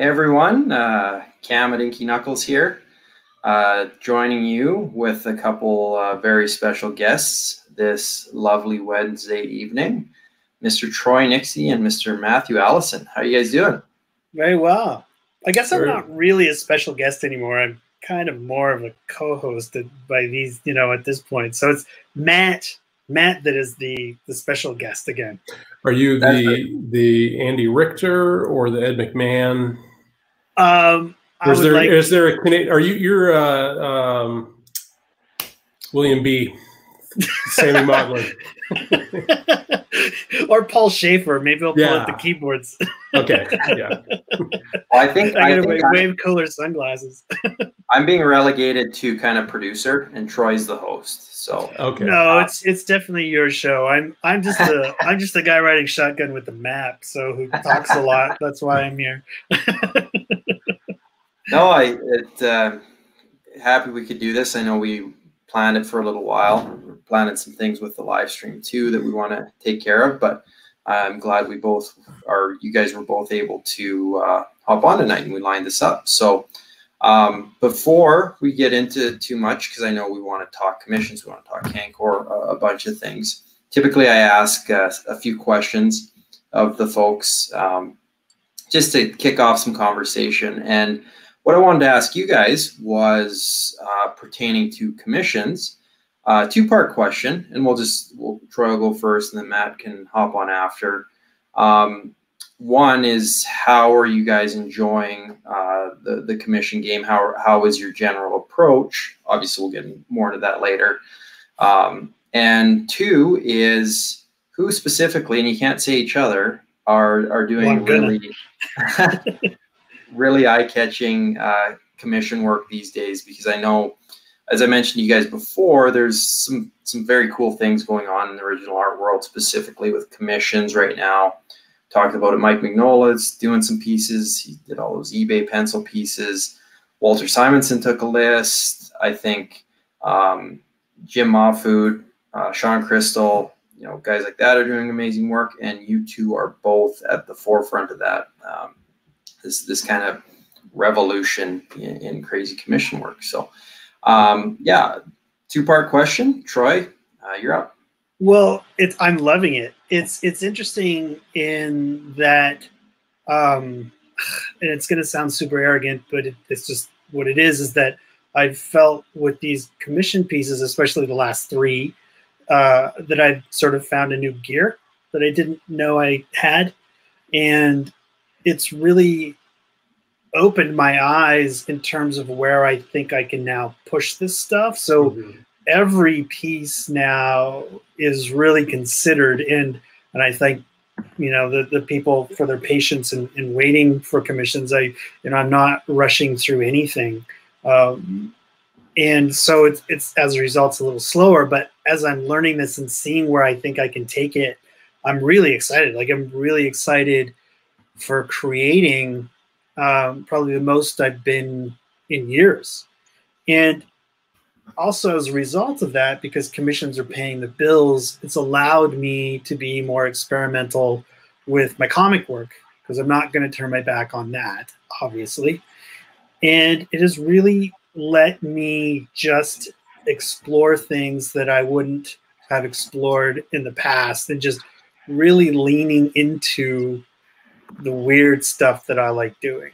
Hey everyone, uh, Cam at Inky Knuckles here, uh, joining you with a couple uh, very special guests this lovely Wednesday evening, Mr. Troy Nixey and Mr. Matthew Allison. How are you guys doing? Very well. I guess I'm not really a special guest anymore. I'm kind of more of a co-host by these, you know, at this point. So it's Matt, Matt that is the the special guest again. Are you the the Andy Richter or the Ed McMahon? Um, or is there like, is there a Canadian? Are you you're uh, um, William B. Sammy Motley. or Paul Shaffer. Maybe I'll pull yeah. out the keyboards. okay. Yeah. Well, I think I, I gotta think wave color sunglasses. I'm being relegated to kind of producer, and Troy's the host. So okay. No, it's it's definitely your show. I'm I'm just the I'm just the guy riding shotgun with the map, so who talks a lot. That's why I'm here. No, I it, uh, happy we could do this. I know we planned it for a little while. We're planning some things with the live stream too that we want to take care of, but I'm glad we both are. You guys were both able to uh, hop on tonight and we lined this up. So um, before we get into too much, because I know we want to talk commissions, we want to talk Cankor, uh, a bunch of things. Typically, I ask uh, a few questions of the folks um, just to kick off some conversation. And what I wanted to ask you guys was uh, pertaining to commissions. Uh, two-part question, and we'll just we'll, Troy will go first, and then Matt can hop on after. Um, one is how are you guys enjoying uh, the the commission game? How how is your general approach? Obviously, we'll get more into that later. Um, and two is who specifically, and you can't say each other, are are doing really really eye catching uh, commission work these days because I know, as I mentioned to you guys before, there's some some very cool things going on in the original art world, specifically with commissions right now. Talked about it. Mike Mignola's doing some pieces. He did all those eBay pencil pieces. Walter Simonson took a list. I think um, Jim Mahfood, uh, Shawn Crystal, you know, guys like that are doing amazing work, and you two are both at the forefront of that. Um, this this kind of revolution in, in crazy commission work. So, um, yeah, two part question, Troy, uh, you're up. Well, it's I'm loving it. It's it's interesting in that, um, and it's going to sound super arrogant, but it, it's just what it is. Is that I've felt with these commission pieces, especially the last three, uh, that I've sort of found a new gear that I didn't know I had, and it's really opened my eyes in terms of where I think I can now push this stuff. So mm-hmm. every piece now is really considered and and I think you know the, the people for their patience and, and waiting for commissions. I you know I'm not rushing through anything. Um, and so it's it's as a result it's a little slower, but as I'm learning this and seeing where I think I can take it, I'm really excited. Like I'm really excited for creating um, probably the most I've been in years. And also, as a result of that, because commissions are paying the bills, it's allowed me to be more experimental with my comic work because I'm not going to turn my back on that, obviously. And it has really let me just explore things that I wouldn't have explored in the past and just really leaning into the weird stuff that I like doing.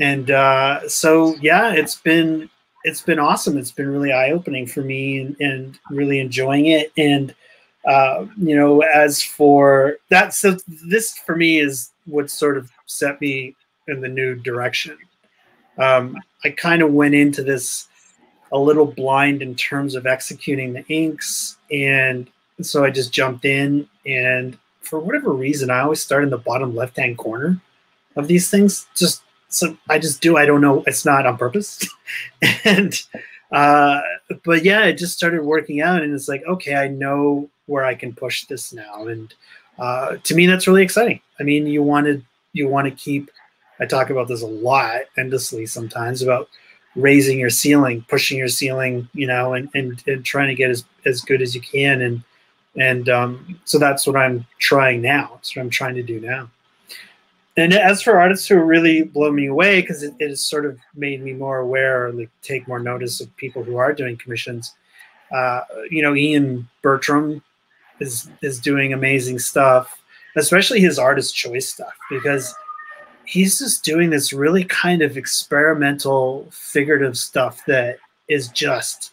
And uh, so, yeah, it's been it's been awesome. It's been really eye opening for me and, and, really enjoying it. And uh, you know, as for that, so this for me is what sort of set me in the new direction. Um, I kind of went into this a little blind in terms of executing the inks, and so I just jumped in and for whatever reason, I always start in the bottom left hand corner of these things. Just so I just do. I don't know. It's not on purpose. and uh, but yeah, it just started working out, and it's like okay, I know where I can push this now, and uh, to me, that's really exciting. I mean, you wanted you want to keep. I talk about this a lot, endlessly sometimes about raising your ceiling, pushing your ceiling, you know, and, and, and trying to get as, as good as you can. And and um, so that's what I'm trying now. That's what I'm trying to do now. and as for artists who really blow me away, because it, it, has sort of made me more aware, or like take more notice of people who are doing commissions. Uh, you know, Ian Bertram is is doing amazing stuff, especially his artist choice stuff, because he's just doing this really kind of experimental, figurative stuff that is just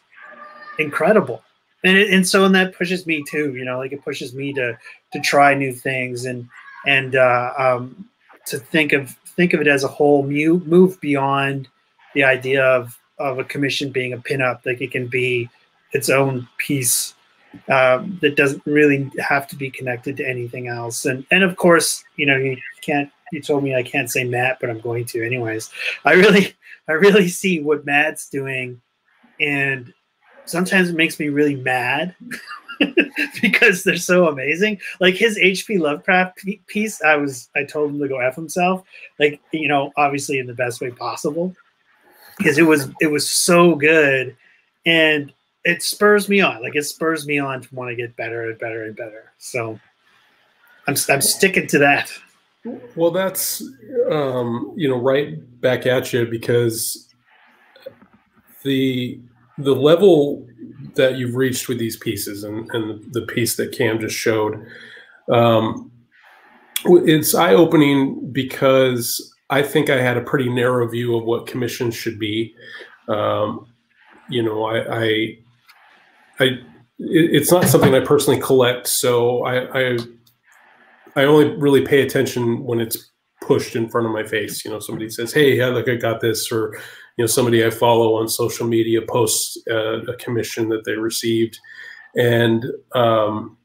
incredible. And it, and so and that pushes me too, you know, like it pushes me to to try new things and and uh, um, to think of think of it as a whole, move move beyond the idea of of a commission being a pinup. Like it can be its own piece um, that doesn't really have to be connected to anything else. And and of course, you know, you can't. You told me I can't say Matt, but I'm going to anyways. I really, I really see what Matt's doing, and sometimes it makes me really mad because they're so amazing. Like his H.P. Lovecraft piece, I was I told him to go f himself. Like you know, obviously in the best way possible, because it was it was so good, and it spurs me on. Like it spurs me on to want to get better and better and better. So I'm I'm sticking to that. Well, that's um, you know right back at you because the the level that you've reached with these pieces and, and the piece that Cam just showed, um, it's eye opening because I think I had a pretty narrow view of what commissions should be. Um, you know, I, I, I, it's not something I personally collect, so I, I, I only really pay attention when it's pushed in front of my face. You know, somebody says, "Hey, yeah, look, I got this," or you know somebody I follow on social media posts uh, a commission that they received, and um,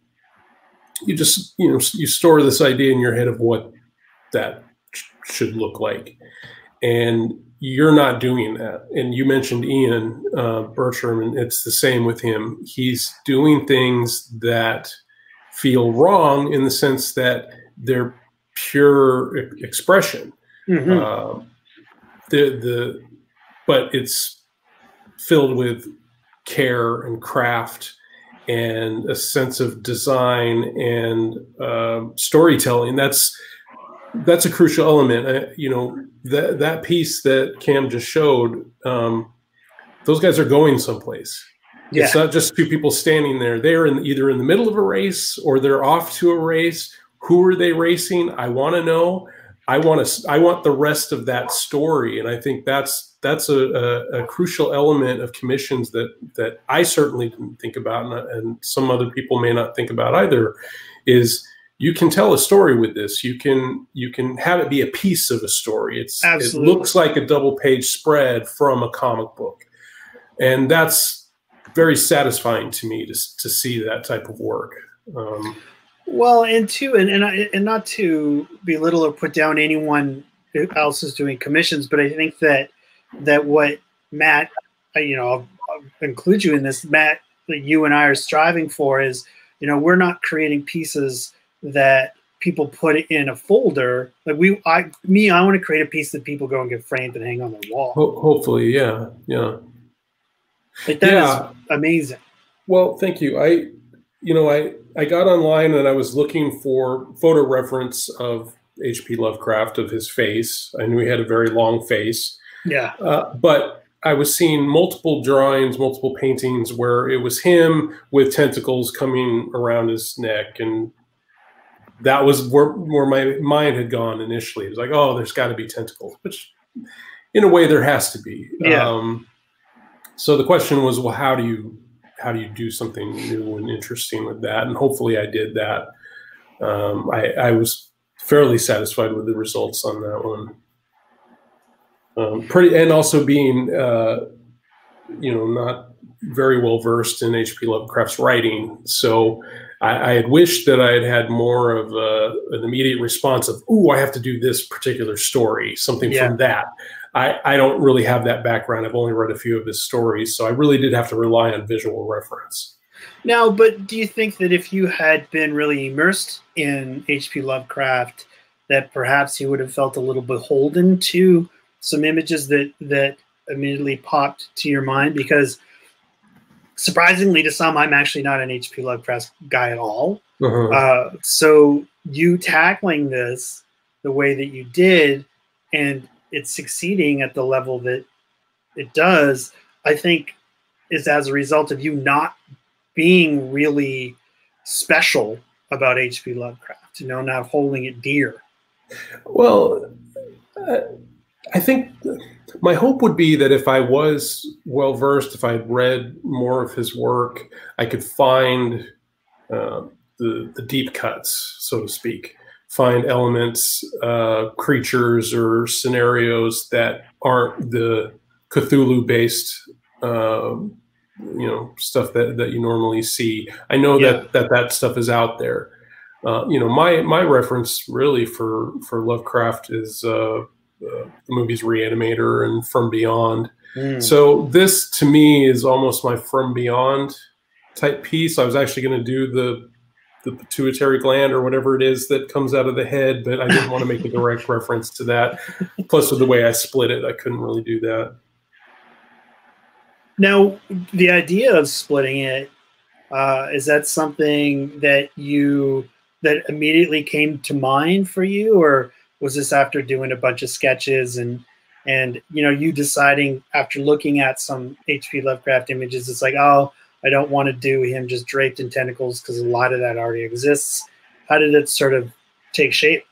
you just you know you store this idea in your head of what that should look like, and you're not doing that. And you mentioned Ian uh, Bertram, and it's the same with him. He's doing things that feel wrong in the sense that they're pure expression. Mm-hmm. Uh, the the but it's filled with care and craft and a sense of design and uh, storytelling. That's that's a crucial element. Uh, you know that that piece that Cam just showed. Um, those guys are going someplace. Yeah. It's not just two people standing there. They're in, either in the middle of a race or they're off to a race. Who are they racing? I want to know. I want to. I want the rest of that story, and I think that's that's a, a, a, crucial element of commissions that that I certainly didn't think about, and, and, some other people may not think about either. Is you can tell a story with this. You can you can have it be a piece of a story. It's Absolutely. it looks like a double page spread from a comic book, and that's very satisfying to me to to see that type of work. Um, well, and two, and and, and not to belittle or put down anyone else is doing commissions, but I think that that what Matt, uh, you know, I'll, I'll include you in this, Matt, that you and I are striving for is, you know, we're not creating pieces that people put in a folder. Like we, I, me, I want to create a piece that people go and get framed and hang on their wall. Ho- hopefully, yeah, yeah. Like that yeah. is amazing. Well, thank you. I, you know, I I got online and I was looking for photo reference of H.P. Lovecraft of his face. I knew he had a very long face. Yeah. Uh, but I was seeing multiple drawings, multiple paintings where it was him with tentacles coming around his neck. And that was where, where my mind had gone initially. It was like, oh, there's got to be tentacles, which in a way there has to be. Yeah. Um, so the question was, well, how do you how do you do something new and interesting with that? And hopefully I did that. Um, I, I was fairly satisfied with the results on that one. Um, pretty, and also being, uh, you know, not very well versed in H.P. Lovecraft's writing, so I, I, had wished that I had had more of a, an immediate response of, "Ooh, I have to do this particular story," something yeah. from that. I, I don't really have that background. I've only read a few of his stories, so I really did have to rely on visual reference. Now, but do you think that if you had been really immersed in H.P. Lovecraft, that perhaps you would have felt a little beholden to some images that that immediately popped to your mind because surprisingly to some i'm actually not an hp lovecraft guy at all uh-huh. uh, so you tackling this the way that you did and it's succeeding at the level that it does, I think is as a result of you not being really special about H.P. Lovecraft, you know, not holding it dear. Well, uh, I think my hope would be that if I was well versed, if I had read more of his work, I could find uh, the the deep cuts, so to speak, find elements, uh, creatures, or scenarios that aren't the Cthulhu based. Um, you know stuff that, that you normally see. I know yeah. that, that that stuff is out there. Uh, you know, my my reference really for for Lovecraft is uh, the movies Reanimator and From Beyond. Mm. So this to me is almost my From Beyond type piece. I was actually going to do the the pituitary gland or whatever it is that comes out of the head, but I didn't want to make a direct reference to that. Plus, with the way I split it, I couldn't really do that. Now, the idea of splitting it uh, is that something that you that immediately came to mind for you, or was this after doing a bunch of sketches and and you know you deciding after looking at some H.P. Lovecraft images, it's like, oh, I don't want to do him just draped in tentacles because a lot of that already exists. How did it sort of take shape?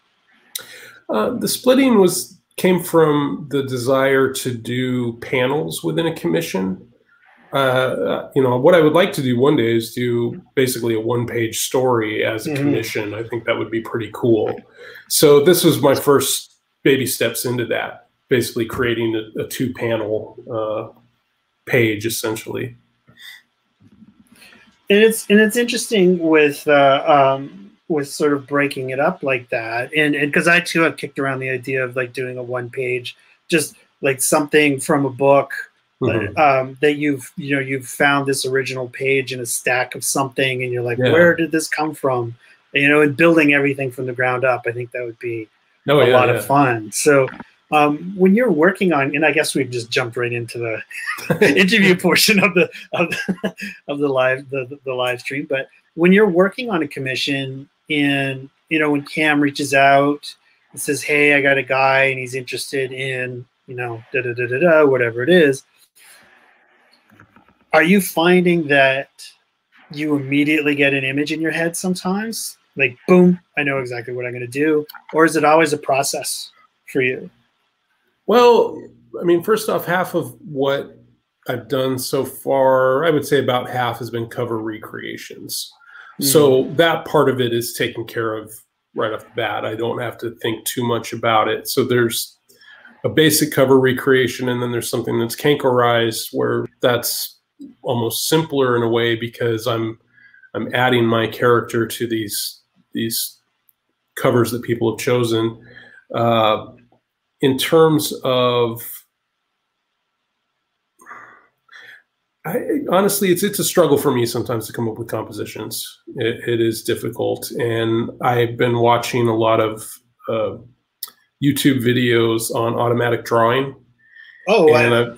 Uh, the splitting was came from the desire to do panels within a commission uh, you know, what I would like to do one day is do basically a one-page story as a mm-hmm. commission. I think that would be pretty cool. So this was my first baby steps into that, basically creating a, a two-panel uh, page, essentially. And it's and it's interesting with uh, um, with sort of breaking it up like that, and and because I too have kicked around the idea of like doing a one-page, just like something from a book mm-hmm. um, that you've you know you've found this original page in a stack of something, and you're like, yeah. where did this come from? You know, and building everything from the ground up. I think that would be oh, a yeah, lot yeah. of fun. So. Um, when you're working on, and I guess we've just jumped right into the interview portion of the of the, of the live the, the live stream. But when you're working on a commission, and you know when Cam reaches out and says, "Hey, I got a guy, and he's interested in you know da da da da da whatever it is," are you finding that you immediately get an image in your head sometimes? Like boom i know exactly what i'm going to do. Or is it always a process for you? Well i mean first off half of what i've done so far i would say about half has been cover recreations. Mm-hmm. so that part of it is taken care of right off the bat. I don't have to think too much about it. So there's a basic cover recreation and then there's something that's kankerized where that's almost simpler in a way because I'm I'm adding my character to these these covers that people have chosen. Uh, in terms of, I, honestly, it's it's a struggle for me sometimes to come up with compositions. it, it is difficult, and I've been watching a lot of uh, YouTube videos on automatic drawing. Oh, I,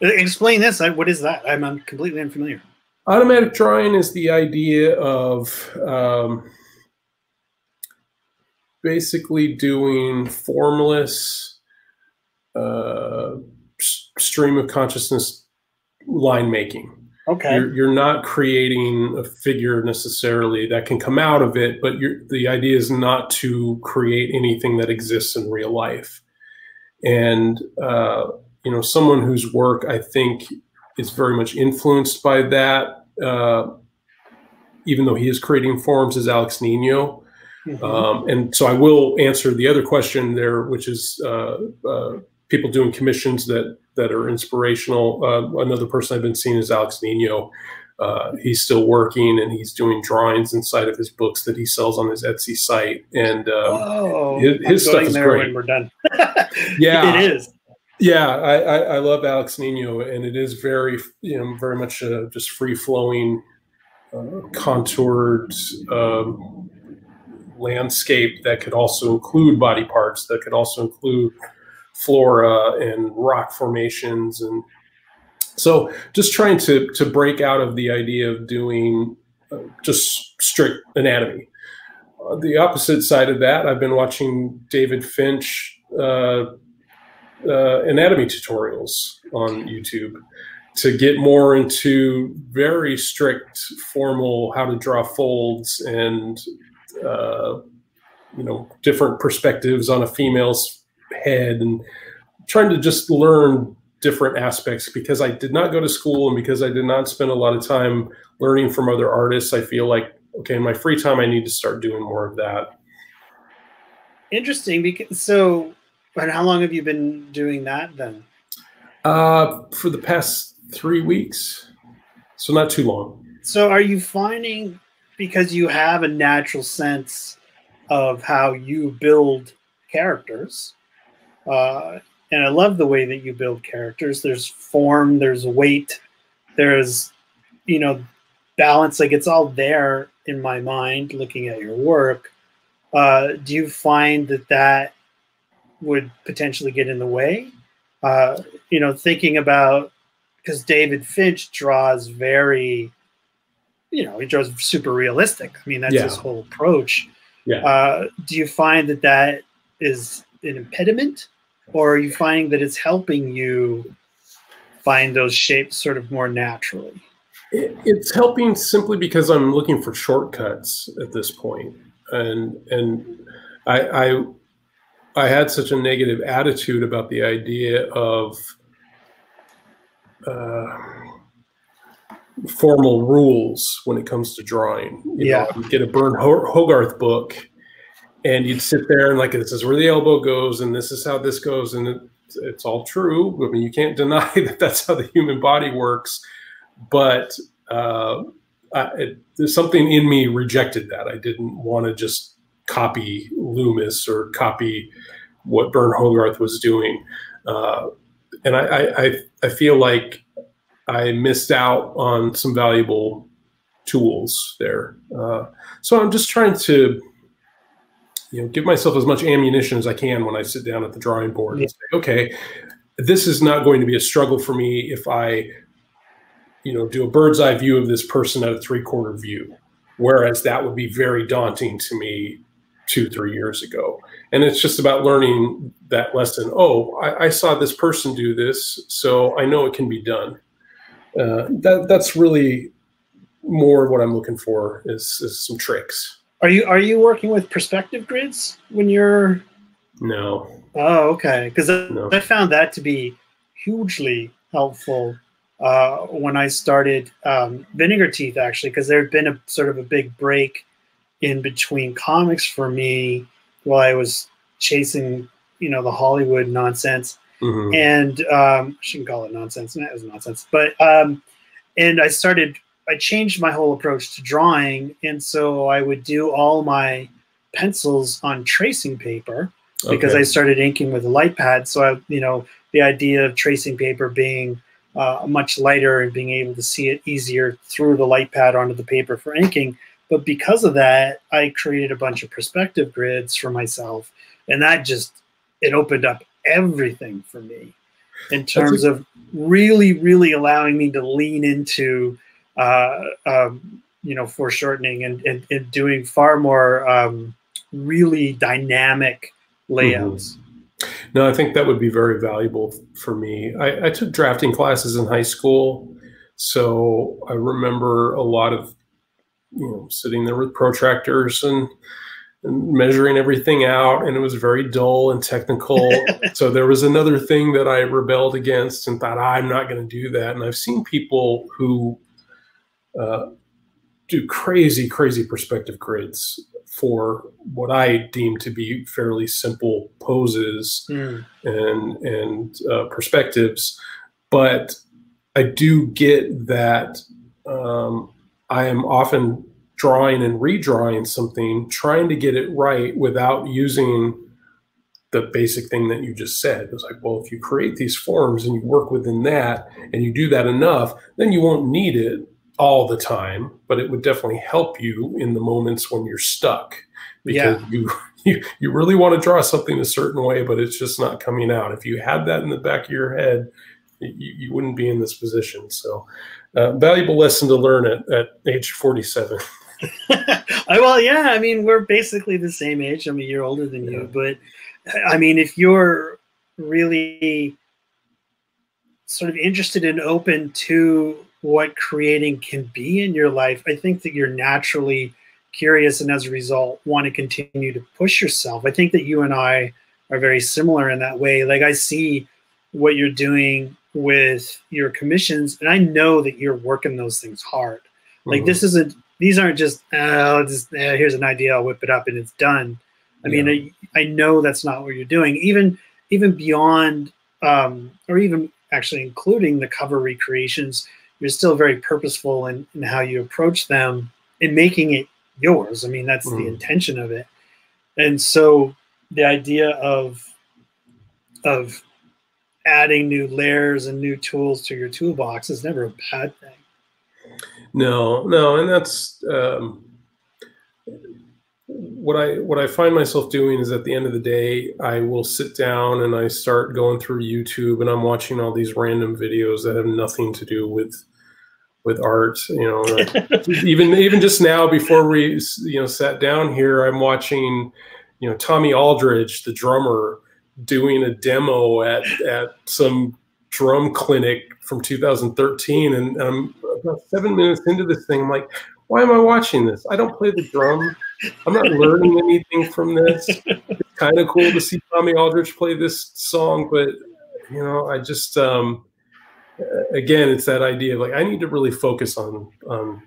Explain this. What is that? I'm, I'm completely unfamiliar. Automatic drawing is the idea of um, basically doing formless uh, stream of consciousness line making. Okay. You're, you're, not creating a figure necessarily that can come out of it, but the idea is not to create anything that exists in real life. And uh, you know, someone whose work I think is very much influenced by that, uh, even though he is creating forms, is Alex Nino. Mm-hmm. Um, and so I will answer the other question there, which is uh, uh, people doing commissions that that are inspirational. Uh, another person I've been seeing is Alex Nino. Uh, he's still working and he's doing drawings inside of his books that he sells on his Etsy site. And um, oh, his, his stuff is great. When we're done. yeah, it is. Yeah, I, I, I, love Alex Nino, and it is very, you know, very much a just free flowing, uh, contoured um, landscape that could also include body parts, that could also include flora and rock formations, and so just trying to to break out of the idea of doing uh, just strict anatomy. the opposite side of that, I've been watching David Finch uh, uh, anatomy tutorials on YouTube to get more into very strict, formal how to draw folds and uh, you know different perspectives on a female's head and trying to just learn different aspects because I did not go to school and because I did not spend a lot of time learning from other artists. I feel like okay, in my free time, I need to start doing more of that. Interesting. Because so, and how long have you been doing that then? Uh, for the past three weeks, so not too long. So, are you finding because you have a natural sense of how you build characters? Uh, and I love the way that you build characters. There's form, there's weight, there's you know balance. Like it's all there in my mind looking at your work. Uh, do you find that that would potentially get in the way? Uh, you know, thinking about because David Finch draws very, you know, he draws super realistic. I mean, that's yeah. his whole approach. Yeah. Uh, do you find that that is an impediment, or are you finding that it's helping you find those shapes sort of more naturally? it's helping simply because I'm looking for shortcuts at this point, and and I, I I had such a negative attitude about the idea of uh, formal rules when it comes to drawing. You yeah, know, you get a Burne Hogarth book, and you'd sit there and like this is where the elbow goes, and this is how this goes, and it, it's all true. I mean, you can't deny that that's how the human body works but uh, I, it, something in me rejected that. I didn't want to just copy Loomis or copy what Burne Hogarth was doing, uh, and I, I I feel like I missed out on some valuable tools there. Uh, so I'm just trying to you know give myself as much ammunition as I can when I sit down at the drawing board yeah. and say, okay, this is not going to be a struggle for me if I you know, do a bird's eye view of this person at a three quarter view. Whereas that would be very daunting to me two, three years ago. And it's just about learning that lesson. Oh, I, I saw this person do this, so I know it can be done. Uh, that that's really more what I'm looking for is, is some tricks. Are you are you working with perspective grids when you're? No. Oh, okay. Because no. I found that to be hugely helpful uh, when I started um, Vinegar Teeth, actually, because there had been a sort of a big break in between comics for me while I was chasing, you know, the Hollywood nonsense. Mm-hmm. And um, I shouldn't call it nonsense. It was nonsense. But, um, and I started, I changed my whole approach to drawing. And so I would do all my pencils on tracing paper because okay. I started inking with a light pad. So I, you know, the idea of tracing paper being uh, much lighter and being able to see it easier through the light pad onto the paper for inking. But because of that, I created a bunch of perspective grids for myself, and that just it opened up everything for me in terms of really, really allowing me to lean into, uh, um, you know, foreshortening and, and, and doing far more um, really dynamic layouts. Mm-hmm. No, I think that would be very valuable for me. I, I, took drafting classes in high school, so I remember a lot of you know sitting there with protractors and, and measuring everything out, and it was very dull and technical. so there was another thing that I rebelled against and thought I'm not going to do that. And I've seen people who uh, do crazy, crazy perspective grids for what I deem to be fairly simple poses mm. and and uh, perspectives, but I do get that um, I am often drawing and redrawing something, trying to get it right without using the basic thing that you just said. It's like, well, if you create these forms and you work within that and you do that enough, then you won't need it all the time, but it would definitely help you in the moments when you're stuck because yeah. you, you you really want to draw something a certain way, but it's just not coming out. If you had that in the back of your head, you, you wouldn't be in this position. So, uh, valuable lesson to learn at, at age 47. Well, yeah. I mean, we're basically the same age. I'm a year older than you, but I mean, if you're really sort of interested and open to what creating can be in your life, I think that you're naturally curious and as a result want to continue to push yourself. I think that you and I are very similar in that way. Like I see what you're doing with your commissions and I know that you're working those things hard. Like mm-hmm. this isn't these aren't just oh just eh, here's an idea I'll whip it up and it's done. I yeah. mean I, I know that's not what you're doing. Even even beyond um, or even actually including the cover recreations, you're still very purposeful in, in how you approach them and making it yours. I mean, that's mm. the intention of it. And so the idea of of adding new layers and new tools to your toolbox is never a bad thing. No, no, and that's um, what I what I find myself doing is at the end of the day, I will sit down and I start going through YouTube and I'm watching all these random videos that have nothing to do with with art. You know, even even just now before we you know sat down here, I'm watching you know Tommy Aldridge, the drummer, doing a demo at at some drum clinic from 2013, and I'm about seven minutes into this thing. I'm like, why am I watching this? I don't play the drum. I'm not learning anything from this. It's kind of cool to see Tommy Aldridge play this song, but you know, I just um, again, it's that idea of like I need to really focus on on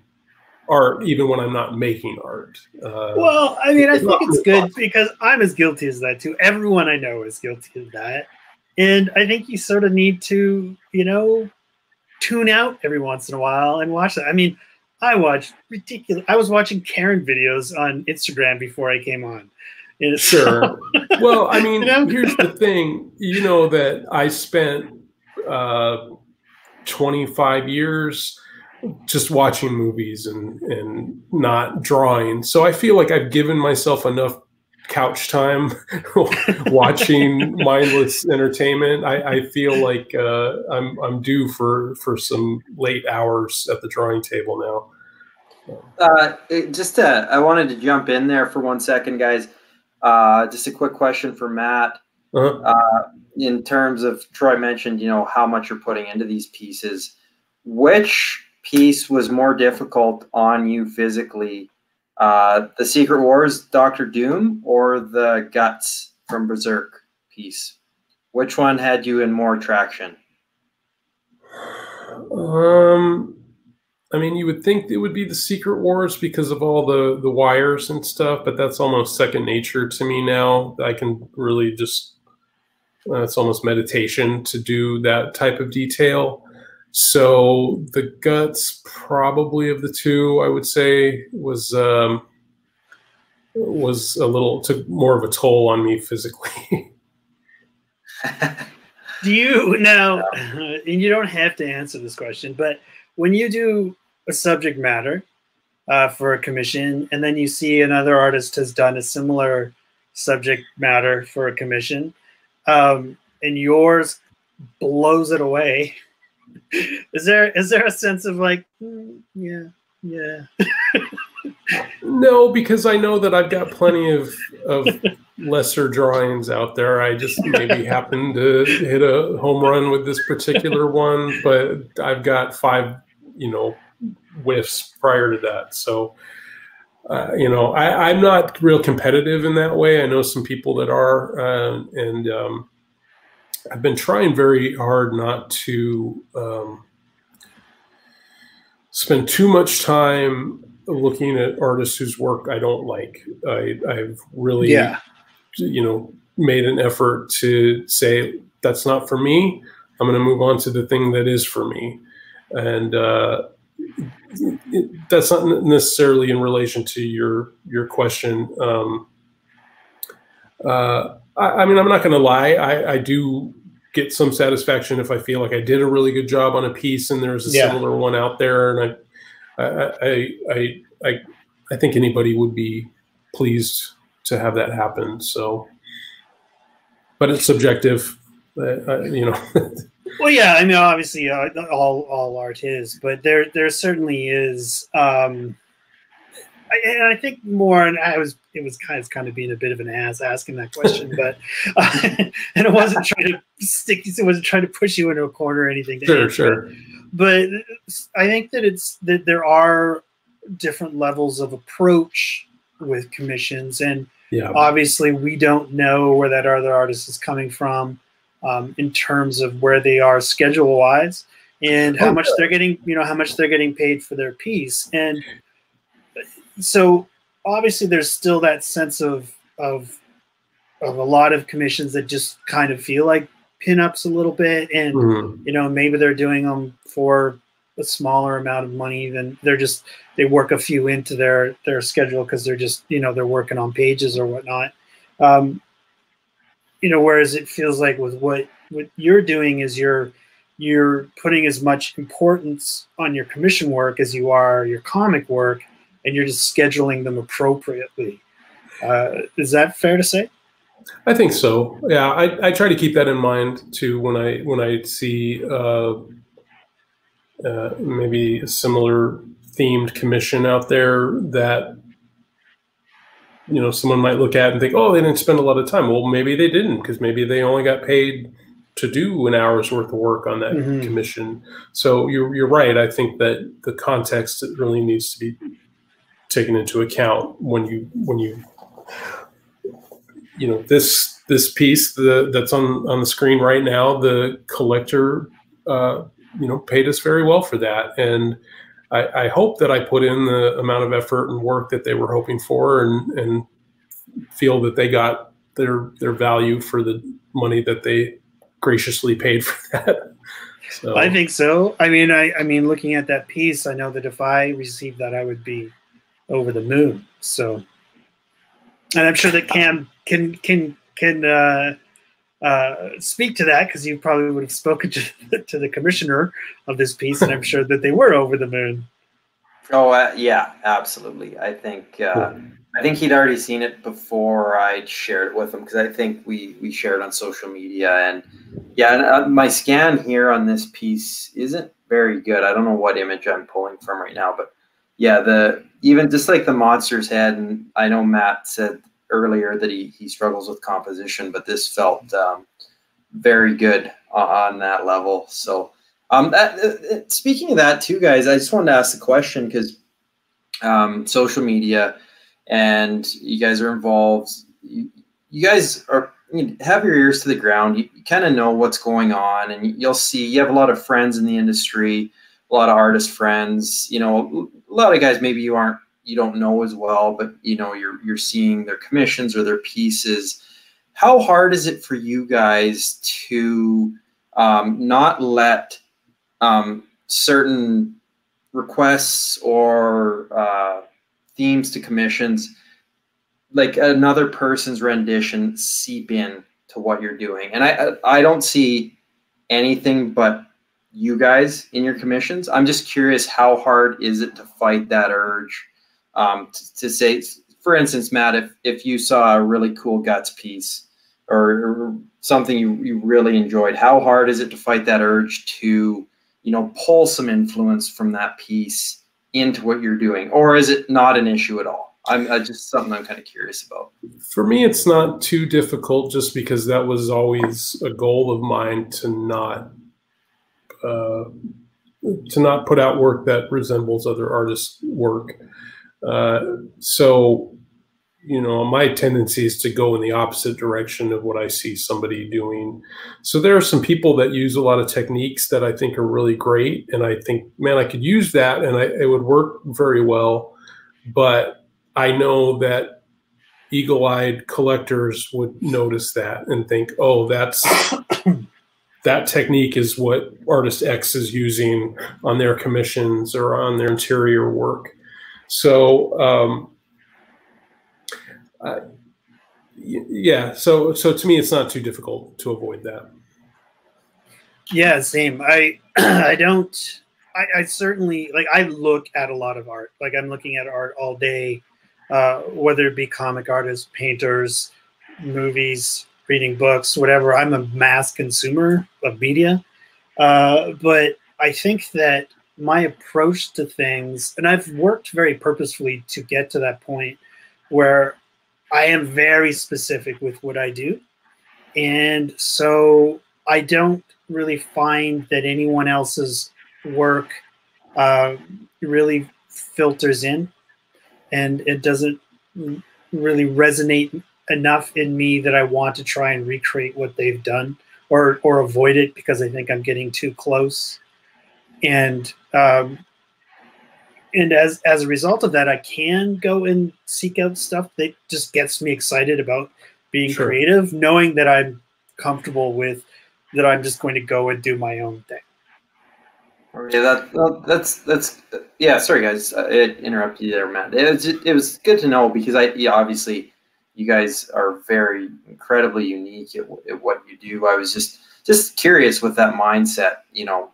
art even when I'm not making art. Uh, well, I mean, I think it's good because I'm as guilty as that too. Everyone I know is guilty of that, and I think you sort of need to, you know, tune out every once in a while and watch that. I mean, I watched ridiculous. I was watching Karen videos on Instagram before I came on. And sure. So, well, I mean, you know? here's the thing. You know that I spent uh, 25 years just watching movies and and not drawing. So I feel like I've given myself enough couch time watching mindless entertainment. I, I feel like uh, I'm I'm due for for some late hours at the drawing table now. Uh, just to, I wanted to jump in there for one second, guys. Uh, just a quick question for Matt. Uh-huh. Uh, in terms of Troy mentioned, you know how much you're putting into these pieces. Which piece was more difficult on you physically? Uh, the Secret Wars, Doctor Doom, or the Guts from Berserk piece? Which one had you in more traction? Um, I mean, you would think it would be the Secret Wars because of all the the wires and stuff, but that's almost second nature to me now. I can really just uh, it's almost meditation to do that type of detail. So the guts, probably of the two, I would say was um, was a little took more of a toll on me physically. do you now? And you don't have to answer this question, but when you do a subject matter uh, for a commission, and then you see another artist has done a similar subject matter for a commission, um, and yours blows it away is there is there a sense of like mm, yeah yeah. No because i know that i've got plenty of of lesser drawings out there. I just maybe happened to hit a home run with this particular one but i've got five you know whiffs prior to that. So uh, you know I, i'm not real competitive in that way. I know some people that are uh, and um, I've been trying very hard not to um, spend too much time looking at artists whose work I don't like. I, I've really, yeah. you know, made an effort to say that's not for me. I'm going to move on to the thing that is for me, and uh, it, that's not necessarily in relation to your your question. Um, uh, I, I, mean, I'm not going to lie. I, I do get some satisfaction if I feel like I did a really good job on a piece and there's a yeah. similar one out there, and I, I, I, I, I think anybody would be pleased to have that happen. So, but it's subjective, uh, you know. well, yeah, I mean, obviously, uh, all all art is, but there there certainly is. Um, I, and I think more, and I was, it was kind of, kind of being a bit of an ass asking that question, but, uh, and it wasn't trying to stick, it wasn't trying to push you into a corner or anything. Sure, sure. But I think that it's, that there are different levels of approach with commissions. And yeah. obviously we don't know where that other artist is coming from um, in terms of where they are schedule wise and how Oh, much they're getting, you know, how much they're getting paid for their piece. And so obviously there's still that sense of of of a lot of commissions that just kind of feel like pinups a little bit. And Mhm. you know maybe they're doing them for a smaller amount of money than they're just they work a few into their their schedule because they're just you know they're working on pages or whatnot. Um you know whereas it feels like with what what you're doing is you're you're putting as much importance on your commission work as you are your comic work and you're just scheduling them appropriately uh, is that fair to say I think so. Yeah, I, I try to keep that in mind too when I when I see uh, uh, maybe a similar themed commission out there that you know someone might look at and think, oh, they didn't spend a lot of time. Well, maybe they didn't because maybe they only got paid to do an hour's worth of work on that Mhm. commission. So you're you're right. I think that the context really needs to be taken into account when you when you you know this this piece the, that's on on the screen right now the collector uh, you know paid us very well for that and I, I hope that I put in the amount of effort and work that they were hoping for and and feel that they got their their value for the money that they graciously paid for that so I think so. I mean, I, I mean, looking at that piece, I know that if I received that, I would be over the moon. So, and I'm sure that Cam can can can uh, uh, speak to that because you probably would have spoken to to the commissioner of this piece, and I'm sure that they were over the moon. Oh uh, yeah, absolutely. I think uh, I think he'd already seen it before I shared it with him because I think we we shared on social media and yeah, and, uh, my scan here on this piece isn't very good. I don't know what image I'm pulling from right now, but yeah, the even just like the monster's head, and I know Matt said earlier that he he struggles with composition, but this felt um, very good on that level. So. Um, that, uh, uh, speaking of that, too, guys, I just wanted to ask the question because um, social media and you guys are involved. You, you guys are you have your ears to the ground. You, you kind of know what's going on, and you'll see. You have a lot of friends in the industry, a lot of artist friends. You know, a lot of guys maybe you aren't you don't know as well, but you know you're you're seeing their commissions or their pieces. How hard is it for you guys to um, not let um, certain requests or uh, themes to commissions, like another person's rendition, seep in to what you're doing. And I, I I don't see anything but you guys in your commissions. I'm just curious, how hard is it to fight that urge um, to, to say, for instance, Matt, if if you saw a really cool guts piece or, something you, you really enjoyed, how hard is it to fight that urge to you know, pull some influence from that piece into what you're doing, or is it not an issue at all? I'm uh, just something I'm kind of curious about. For me, it's not too difficult just because that was always a goal of mine to not uh, to not put out work that resembles other artists' work. Uh, so, you know, my tendency is to go in the opposite direction of what I see somebody doing. So there are some people that use a lot of techniques that I think are really great, and I think, man, I could use that, and I, it would work very well. But I know that eagle-eyed collectors would notice that and think, "Oh, that's that technique is what artist X is using on their commissions or on their interior work." So, um, I, yeah. So, so to me, it's not too difficult to avoid that. Yeah, same. I I don't. I, I certainly like. I look at a lot of art. Like I'm looking at art all day, uh, whether it be comic artists, painters, movies, reading books, whatever. I'm a mass consumer of media, uh, but I think that my approach to things, and I've worked very purposefully to get to that point where I am very specific with what I do. And so I don't really find that anyone else's work uh, really filters in and it doesn't really resonate enough in me that I want to try and recreate what they've done or or avoid it because I think I'm getting too close. And um, and as as a result of that, I can go and seek out stuff that just gets me excited about being sure. creative, knowing that I'm comfortable with that I'm just going to go and do my own thing. Yeah, that well, that's that's yeah. Sorry, guys, it interrupted you there, Matt. It was it was good to know because I yeah, obviously you guys are very incredibly unique at, at, what you do. I was just just curious with that mindset, you know,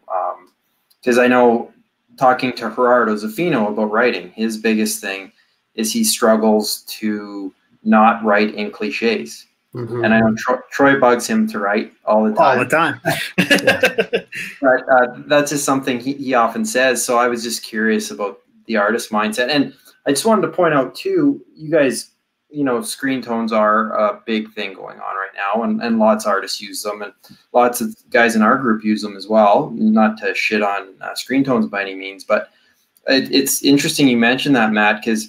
because um, I know talking to Gerardo Zaffino about writing, his biggest thing is he struggles to not write in cliches. Mm-hmm. And I know Troy, Troy, bugs him to write all the time. All the time. but uh, that's just something he, he often says. So I was just curious about the artist mindset. And I just wanted to point out, too, you guys, you know, screen tones are a big thing going on right now. And, and lots of artists use them. And lots of guys in our group use them as well. Not to shit on uh, screen tones by any means. But it, it's interesting you mentioned that, Matt, because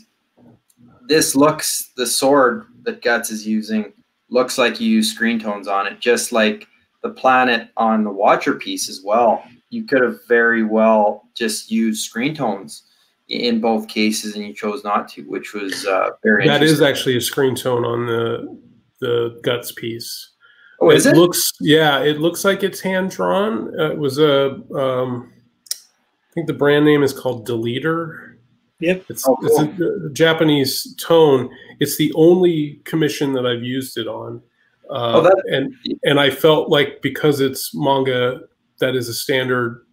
this looks, the sword that Guts is using – looks like you use screen tones on it, just like the planet on the watcher piece as well. You could have very well just used screen tones in both cases, and you chose not to, which was uh, very. That is actually a screen tone on the the guts piece. Oh, is it? it? Looks yeah, it looks like it's hand drawn. Uh, it was a um, I think the brand name is called Deleter. Yep. It's, oh, cool. it's a, a, Japanese tone. It's the only commission that I've used it on. Uh, oh, and and I felt like because it's manga, that is a standard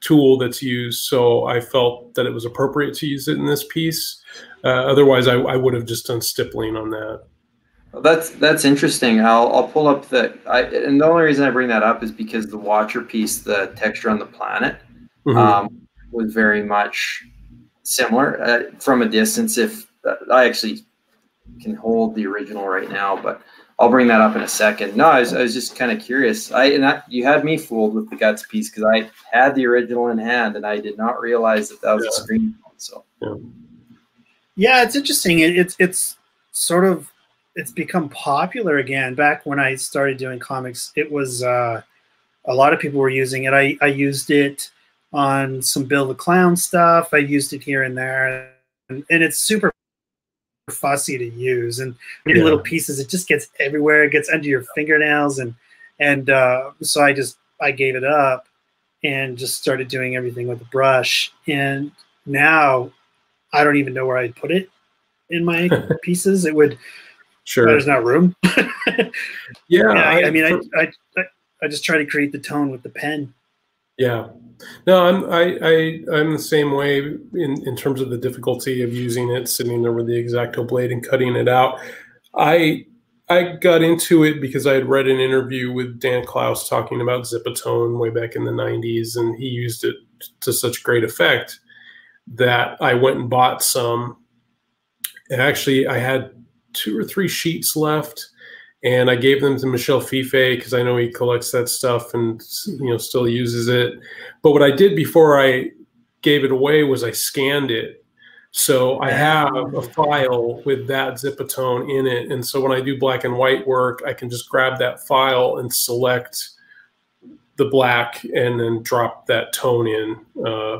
tool that's used. So I felt that it was appropriate to use it in this piece. Uh, otherwise, I, I would have just done stippling on that. Well, that's that's interesting. I'll I'll pull up the I, and the only reason I bring that up is because the Watcher piece, the texture on the planet, mm-hmm. um, was very much similar uh, from a distance. If uh, I actually can hold the original right now, but I'll bring that up in a second. No, I was, I was just kind of curious. I and that, you had me fooled with the guts piece because I had the original in hand and I did not realize that that was yeah. a screen. So yeah. yeah, it's interesting. It, it's it's sort of it's become popular again. Back when I started doing comics, it was uh, a lot of people were using it. I I used it on some Bill the Clown stuff. I used it here and there, and, and it's super fussy to use. And yeah. little pieces, it just gets everywhere. It gets under your fingernails, and and uh, so I just I gave it up and just started doing everything with a brush. And now I don't even know where I'd put it in my pieces. It would sure there's not room. yeah, yeah I, I, mean, I, I I just try to create the tone with the pen. Yeah, no, I'm I, I I'm the same way in in terms of the difficulty of using it, sitting there with the exacto blade and cutting it out. I I got into it because I had read an interview with Dan Clowes talking about Zipatone way back in the 90s, and he used it to such great effect that I went and bought some. And actually, I had two or three sheets left and I gave them to Michel Fiffe because I know he collects that stuff and you know still uses it. But what I did before I gave it away was I scanned it. So I have a file with that Zipatone in it, and so when I do black and white work, I can just grab that file and select the black and then drop that tone in. Uh,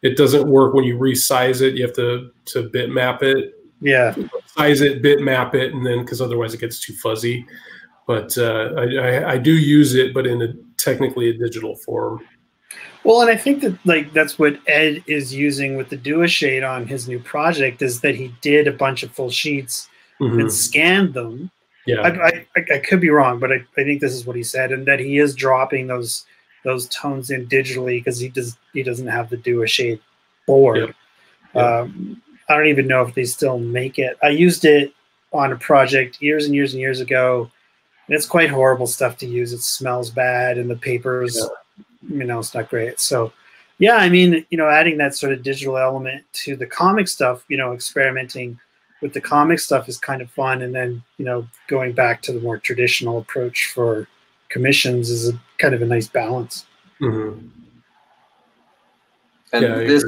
it doesn't work when you resize it; you have to to bitmap it yeah size it bitmap it and then because otherwise it gets too fuzzy but uh, I, I, I, do use it but in a technically a digital form well and i think that like that's what ed is using with the Duoshade on his new project is that he did a bunch of full sheets mm-hmm. and scanned them yeah I, I, I, could be wrong but I, I think this is what he said and that he is dropping those those tones in digitally because he does he doesn't have the Duoshade board yep. Yep. Um, I don't even know if they still make it. I used it on a project years and years and years ago. And it's quite horrible stuff to use. It smells bad, and the papers, yeah. you know, it's not great. So, Yeah, I mean, you know, adding that sort of digital element to the comic stuff, you know, experimenting with the comic stuff is kind of fun, and then you know, going back to the more traditional approach for commissions is a kind of a nice balance. Mm-hmm. And yeah, this,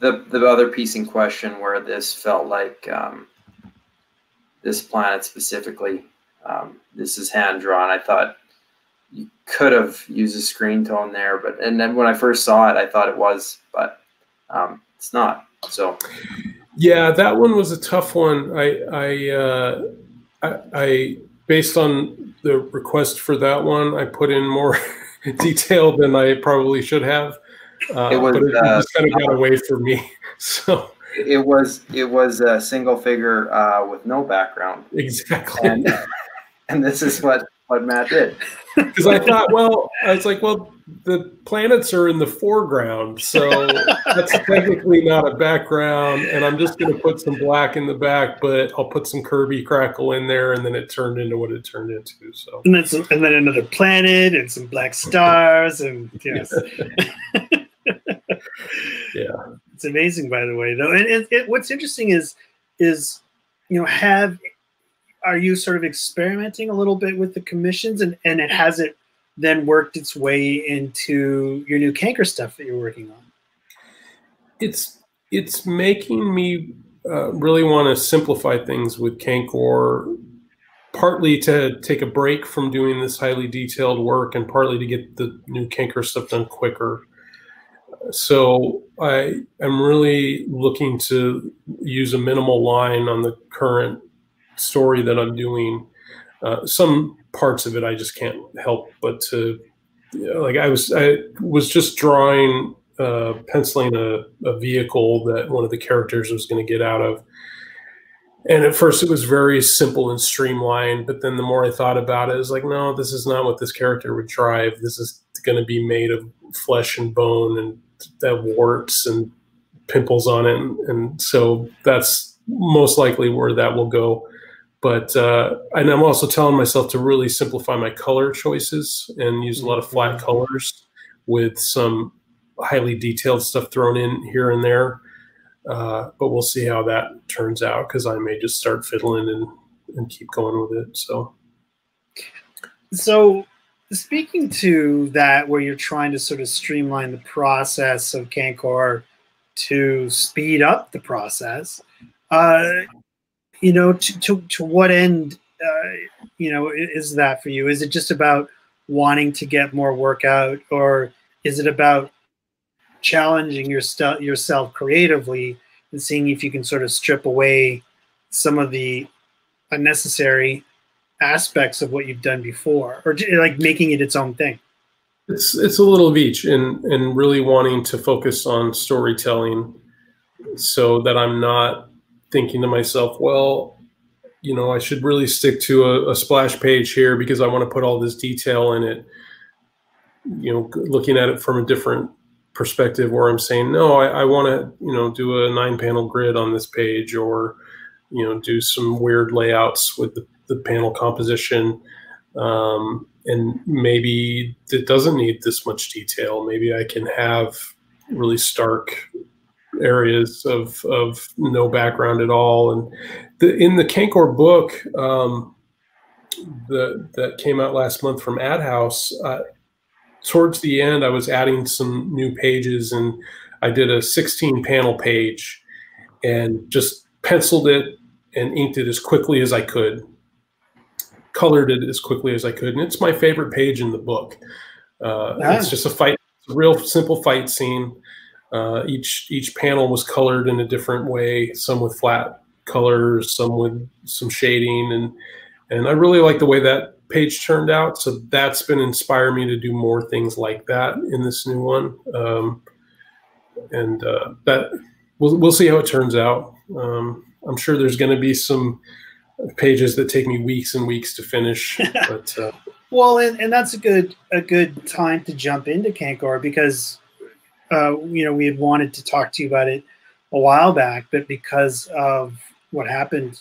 the the other piece in question where this felt like um, this planet specifically, um, this is hand drawn. I thought you could have used a screen tone there, but and then when I first saw it, I thought it was, but um, it's not. So, yeah, that one was a tough one. I I, uh, I, I based on the request for that one, I put in more detail than I probably should have. Uh, it was but it uh, just kind of got away from me. So it was it was a single figure uh, with no background. Exactly. And, and this is what what Matt did. Because I thought, well, I was like, well, the planets are in the foreground, so that's technically not a background, and I'm just going to put some black in the back, but I'll put some Kirby crackle in there, and then it turned into what it turned into. So, and then some, and then another planet and some black stars, and yes. Amazing, by the way, though. And, and what's interesting is, is you know, have are you sort of experimenting a little bit with the commissions and, and it has it then worked its way into your new Cankor stuff that you're working on? It's it's making me uh, really want to simplify things with Cankor, partly to take a break from doing this highly detailed work, and partly to get the new Cankor stuff done quicker. So I am really looking to use a minimal line on the current story that I'm doing. Uh, some parts of it I just can't help but to like I was I was just drawing uh, penciling a, a vehicle that one of the characters was going to get out of. And at first it was very simple and streamlined, but then the more I thought about it, it was like, no, this is not what this character would drive. This is going to be made of flesh and bone and have warts and pimples on it. And, and so that's most likely where that will go but uh, and I'm also telling myself to really simplify my color choices and use a lot of flat mm-hmm. colors with some highly detailed stuff thrown in here and there. Uh, but we'll see how that turns out because I may just start fiddling and, and keep going with it. So, so speaking to that, where you're trying to sort of streamline the process of Cankor to speed up the process, uh, you know, to, to, to what end, uh, you know, is that for you? Is it just about wanting to get more workout or is it about challenging your yourself creatively and seeing if you can sort of strip away some of the unnecessary aspects of what you've done before or like making it its own thing it's it's a little of each and and really wanting to focus on storytelling so that i'm not thinking to myself, well, you know, I should really stick to a, a splash page here because I want to put all this detail in it. You know, looking at it from a different perspective where I'm saying, no, I, I want to, you know, do a nine panel grid on this page or, you know, do some weird layouts with the, the panel composition. Um, and maybe it doesn't need this much detail. Maybe I can have really stark areas of of no background at all. And the, in the Cankor book um, the, that came out last month from Ad House, uh, towards the end, I was adding some new pages, and I did a 16 panel page, and just penciled it and inked it as quickly as I could, colored it as quickly as I could, and it's my favorite page in the book. Uh, ah. It's just a fight, a real simple fight scene. Uh, each each panel was colored in a different way, some with flat colors, some with some shading, and and I really like the way that page turned out. So that's been inspired me to do more things like that in this new one. Um, and uh, that we'll we'll see how it turns out. Um, I'm sure there's going to be some pages that take me weeks and weeks to finish, but. Uh, well, and, and that's a good a good time to jump into Cankor because uh, you know, we had wanted to talk to you about it a while back, but because of what happened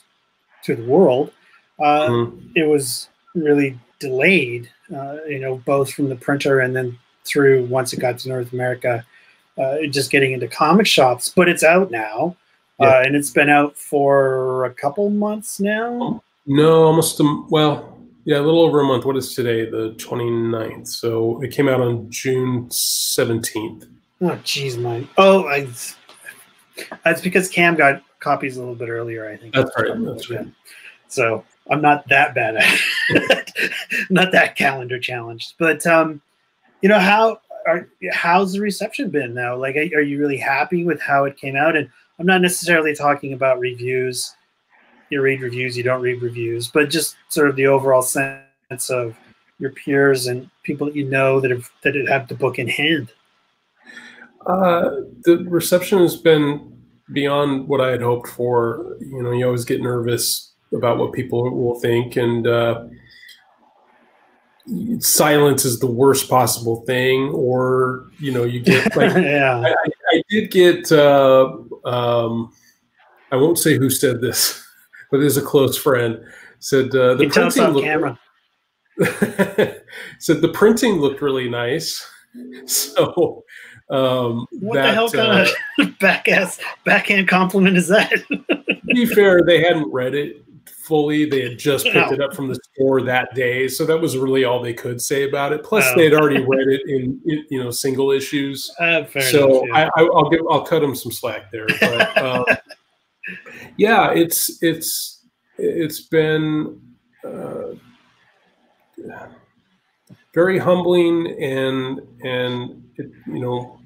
to the world, uh, mm-hmm. it was really delayed. Uh, you know, both from the printer and then through once it got to North America. uh, just getting into comic shops. But it's out now, yeah. uh, and it's been out for a couple months now. No, almost a, well, yeah, a little over a month. What is today? The 29th. So it came out on June 17th. Oh, jeez, my. Oh, I. That's because Cam got copies a little bit earlier. I think. That's right. That's right. So I'm not that bad at it. not that calendar challenged, but um, you know how are how's the reception been now? Like, are you really happy with how it came out? And I'm not necessarily talking about reviews. You read reviews, you don't read reviews, but just sort of the overall sense of your peers and people that you know that have that have the book in hand. Uh, the reception has been beyond what I had hoped for. You know, you always get nervous about what people will think, and uh, silence is the worst possible thing. Or you know, you get like yeah. I, I, did get. Uh, um, I won't say who said this, but there's a close friend said uh, the printing looked. Camera. said the printing looked really nice. So um, what that, the hell kind uh, of back ass backhand compliment is that? to be fair, they hadn't read it fully. They had just picked no. it up from the store that day, so that was really all they could say about it. Plus, oh. they had already read it in you know single issues. Uh, so enough, yeah. I, will give I'll cut them some slack there. But um, yeah, it's it's it's been. Uh, very humbling and and it, you know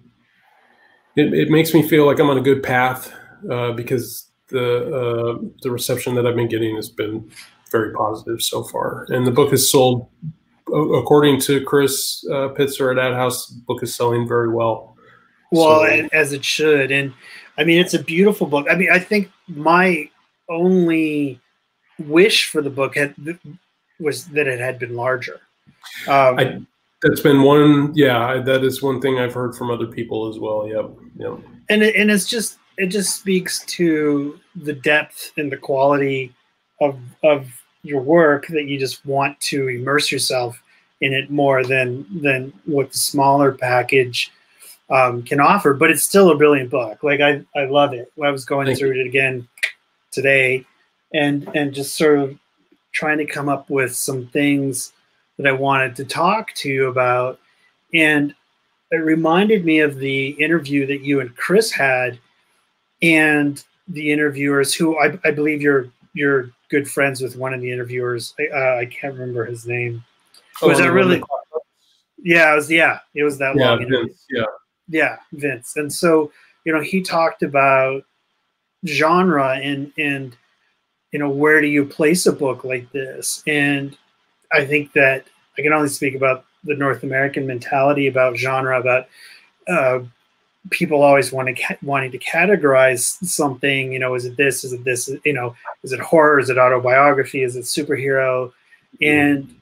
it, it makes me feel like I'm on a good path uh, because the uh, the reception that I've been getting has been very positive so far, and the book is sold according to Chris uh, Pitzer at Ad House. The book is selling very well. Well, so, as it should, and I mean it's a beautiful book. I mean, I think my only wish for the book had was that it had been larger. Um, I, that's been one, yeah. That is one thing I've heard from other people as well. Yep, yep. And it, and it's just it just speaks to the depth and the quality of of your work that you just want to immerse yourself in it more than than what the smaller package um, can offer. But it's still a brilliant book. Like I I love it. I was going Thank through you. it again today, and and just sort of trying to come up with some things that I wanted to talk to you about. And it reminded me of the interview that you and Chris had and the interviewers who I, I believe you're you're good friends with one of the interviewers. I, uh, I can't remember his name. Oh, was that really? Yeah, it was. Yeah, it was that yeah, long. Vince, yeah, yeah, Vince. And so you know, he talked about genre and and you know where do you place a book like this and I think that I can only speak about the North American mentality about genre, about uh, people always want wanting wanting to categorize something. You know, is it this? Is it this? You know, is it horror? Is it autobiography? Is it superhero? And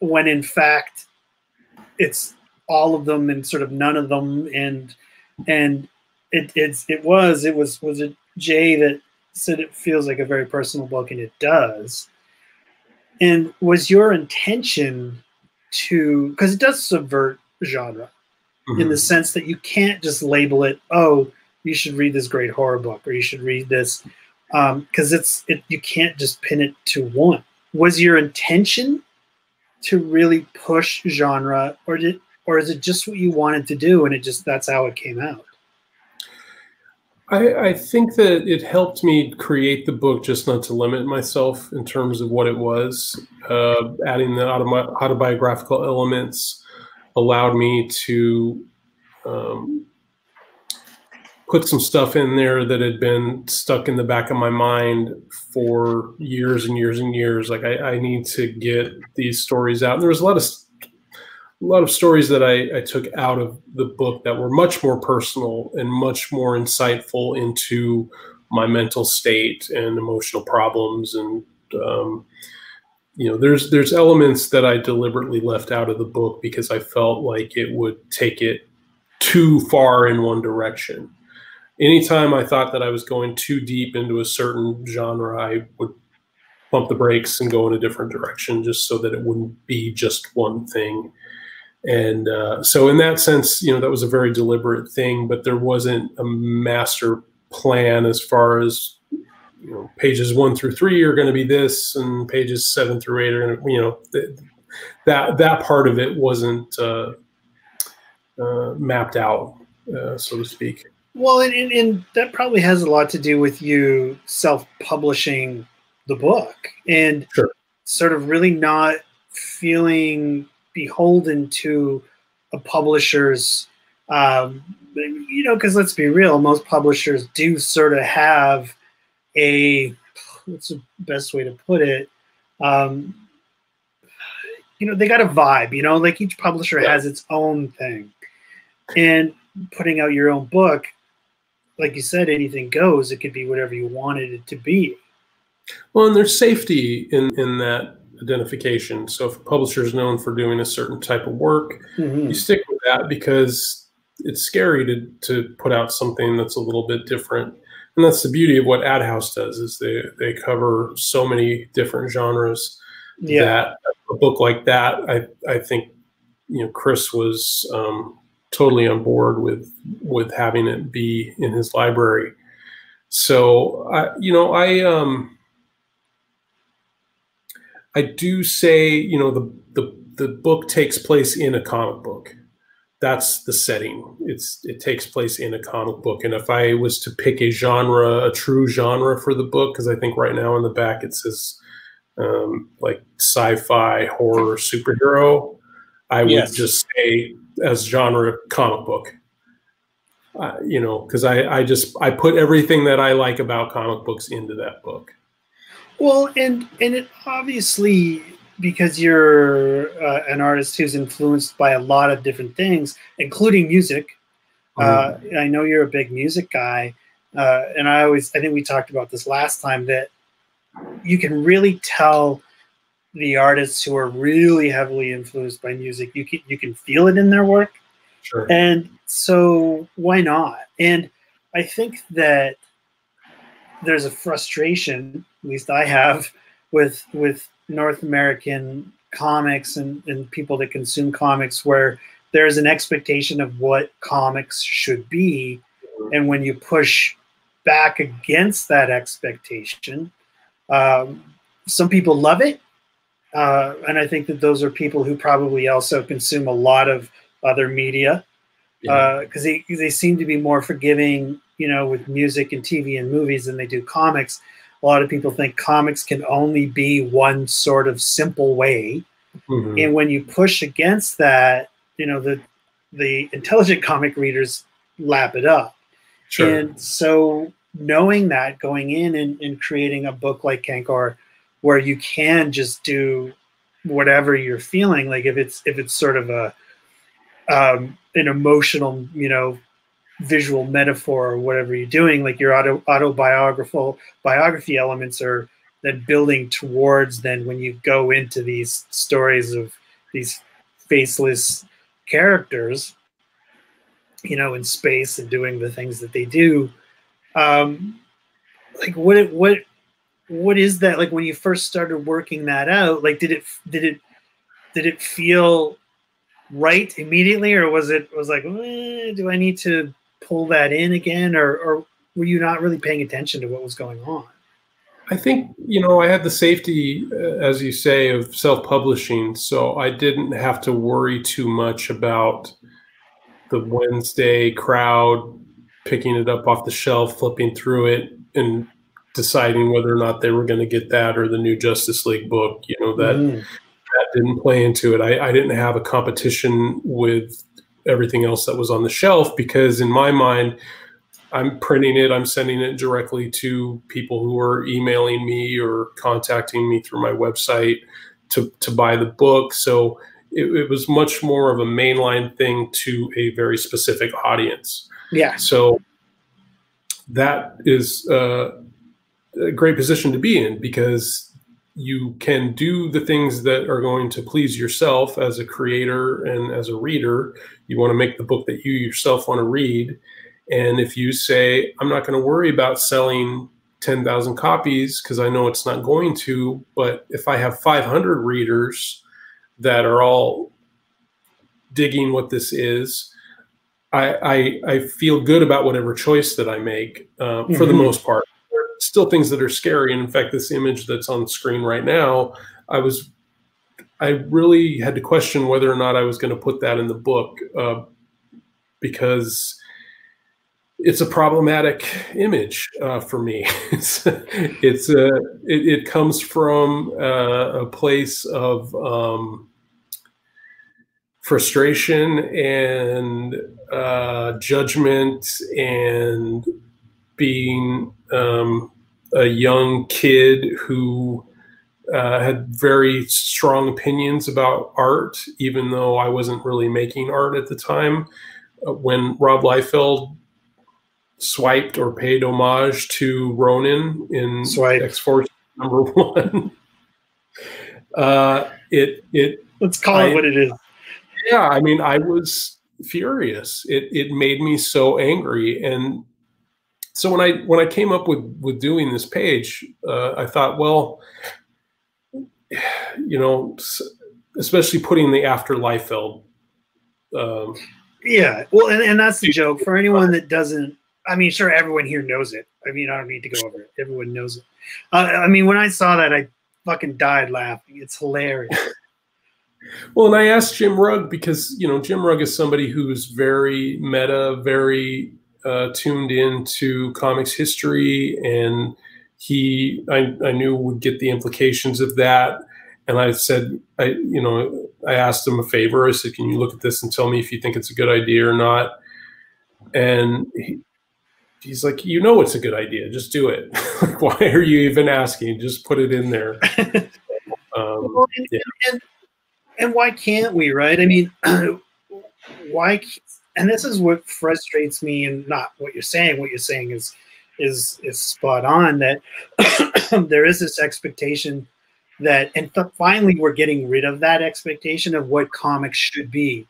when in fact, it's all of them and sort of none of them. And and it it's it was it was was it Jay that said it feels like a very personal book, and it does. And was your intention to, because it does subvert genre mm-hmm. in the sense that you can't just label it, oh, you should read this great horror book or you should read this, because um, it's, it, you can't just pin it to one. Was your intention to really push genre or did, or is it just what you wanted to do and it just, that's how it came out? I, I, think that it helped me create the book just not to limit myself in terms of what it was. Uh, adding the autobi- autobiographical elements allowed me to um, put some stuff in there that had been stuck in the back of my mind for years and years and years. Like I, I need to get these stories out. And there was a lot of a lot of stories that I, I, took out of the book that were much more personal and much more insightful into my mental state and emotional problems and um, you know there's there's elements that I deliberately left out of the book because I felt like it would take it too far in one direction. Anytime I thought that I was going too deep into a certain genre, I would pump the brakes and go in a different direction just so that it wouldn't be just one thing And uh, so, in that sense, you know, that was a very deliberate thing, but there wasn't a master plan as far as you know, pages one through three are going to be this, and pages seven through eight are going to, you know, th- that that part of it wasn't uh, uh, mapped out, uh, so to speak. Well, and, and, and, that probably has a lot to do with you self-publishing the book and sure. sort of really not feeling beholden to a publisher's um, you know because let's be real most publishers do sort of have a what's the best way to put it? Um, you know they got a vibe you know like each publisher yeah. has its own thing. And putting out your own book like you said anything goes. It could be whatever you wanted it to be. Well and there's safety in in that identification. So if a publisher is known for doing a certain type of work mm-hmm. you stick with that because it's scary to to put out something that's a little bit different and that's the beauty of what AdHouse does is they they cover so many different genres yeah. that a book like that I I think you know Chris was um, totally on board with with having it be in his library. So I you know I um I do say you know the the the book takes place in a comic book that's the setting. It's it takes place in a comic book. And if I was to pick a genre, a true genre for the book, because I think right now in the back it says um, like sci-fi, horror, superhero, I would yes. just say as genre comic book. Uh, you know, because I I just I put everything that I like about comic books into that book. Well, and and it obviously because you're uh, an artist who's influenced by a lot of different things, including music. Mm-hmm. Uh, I know you're a big music guy, uh, and I always I think we talked about this last time that you can really tell the artists who are really heavily influenced by music. You can you can feel it in their work, sure. and so why not? And I think that there's a frustration, at least I have, with with North American comics and, and people that consume comics where there's an expectation of what comics should be. And when you push back against that expectation, um, some people love it. Uh, and I think that those are people who probably also consume a lot of other media because yeah. uh, they, they seem to be more forgiving, you know, with music and TV and movies than they do comics a lot of people think comics can only be one sort of simple way. Mm-hmm. And when you push against that, you know, the the intelligent comic readers lap it up. Sure. And so knowing that going in and, and creating a book like Cankor where you can just do whatever you're feeling, like if it's if it's sort of a um, an emotional, you know, visual metaphor or whatever you're doing, like your auto autobiographical biography elements are then building towards then when you go into these stories of these faceless characters, you know, in space and doing the things that they do. Um, like what what what is that like when you first started working that out? Like did it did it did it feel right immediately or was it was like eh, do i need to pull that in again, or, or were you not really paying attention to what was going on? I think you know I had the safety, uh, as you say, of self-publishing, so I didn't have to worry too much about the Wednesday crowd picking it up off the shelf, flipping through it, and deciding whether or not they were going to get that or the new Justice League book. You know that mm. that didn't play into it. I, I didn't have a competition with everything else that was on the shelf because in my mind i'm printing it i'm sending it directly to people who are emailing me or contacting me through my website to, to buy the book so it, it was much more of a mainline thing to a very specific audience yeah so that is uh, a great position to be in because you can do the things that are going to please yourself as a creator and as a reader. You want to make the book that you yourself want to read. And if you say, I'm not going to worry about selling 10,000 copies because I know it's not going to, but if I have 500 readers that are all digging what this is. I, I, I feel good about whatever choice that I make uh, mm-hmm. for the mm-hmm. most part. There are still things that are scary, and in fact, this image that's on screen right now, I was I really had to question whether or not I was going to put that in the book uh, because it's a problematic image uh, for me. it's it's a uh, it, it comes from uh, a place of um, frustration and uh, judgment and being um, a young kid who uh, had very strong opinions about art, even though I wasn't really making art at the time. Uh, when Rob Liefeld swiped or paid homage to Ronin in Swipe. X Force number one, uh, it it let's call I, it what it is. Yeah, I mean, I was furious. It it made me so angry, and so when I when I came up with with doing this page, uh, I thought, well, you know, especially putting the afterlife Liefeld. Um, yeah, well, and, and that's the joke for anyone that doesn't. I mean, sure, everyone here knows it. I mean, I don't need to go over it. Everyone knows it. Uh, I mean, when I saw that, I fucking died laughing. It's hilarious. well, and I asked Jim Rugg because you know Jim Rugg is somebody who's very meta, very uh, tuned into comics history, and he I, I knew would get the implications of that. And I said, I you know, I asked him a favor. I said, "Can you look at this and tell me if you think it's a good idea or not?" And he, he's like, "You know, it's a good idea. Just do it. like, why are you even asking? Just put it in there." um, well, and, yeah. and, and why can't we? Right? I mean, why? And this is what frustrates me, and not what you're saying. What you're saying is is is spot on that there is this expectation that and finally we're getting rid of that expectation of what comics should be.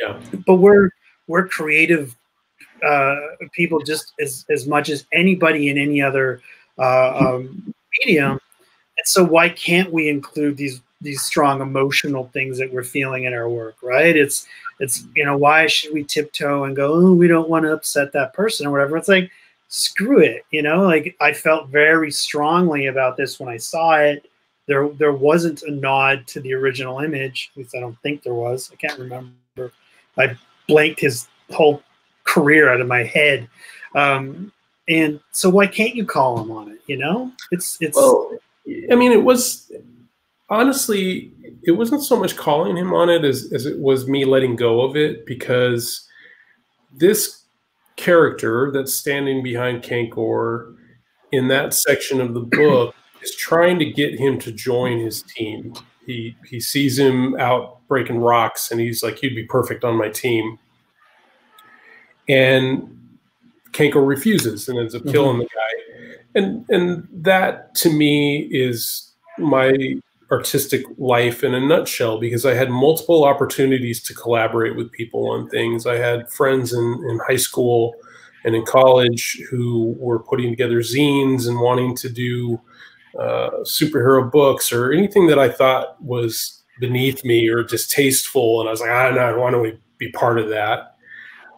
Yeah. But we're we're creative uh, people just as as much as anybody in any other uh, um, medium. And so why can't we include these these strong emotional things that we're feeling in our work right? It's it's you know why should we tiptoe and go oh we don't want to upset that person or whatever. It's like screw it you know like i felt very strongly about this when i saw it. There there wasn't a nod to the original image at least i don't think there was. I can't remember. I blanked his whole career out of my head. Um, and so why can't you call him on it you know? It's it's well i mean it was honestly it wasn't so much calling him on it as, as it was me letting go of it because this character that's standing behind Cankor in that section of the book is trying to get him to join his team. He he sees him out breaking rocks and he's like, You'd be perfect on my team. And Cankor refuses and ends up killing mm-hmm. the guy. And and that to me is my artistic life in a nutshell because I had multiple opportunities to collaborate with people on things. I had friends in, in high school and in college who were putting together zines and wanting to do uh, superhero books or anything that I thought was beneath me or distasteful. And I was like, I don't want to be part of that.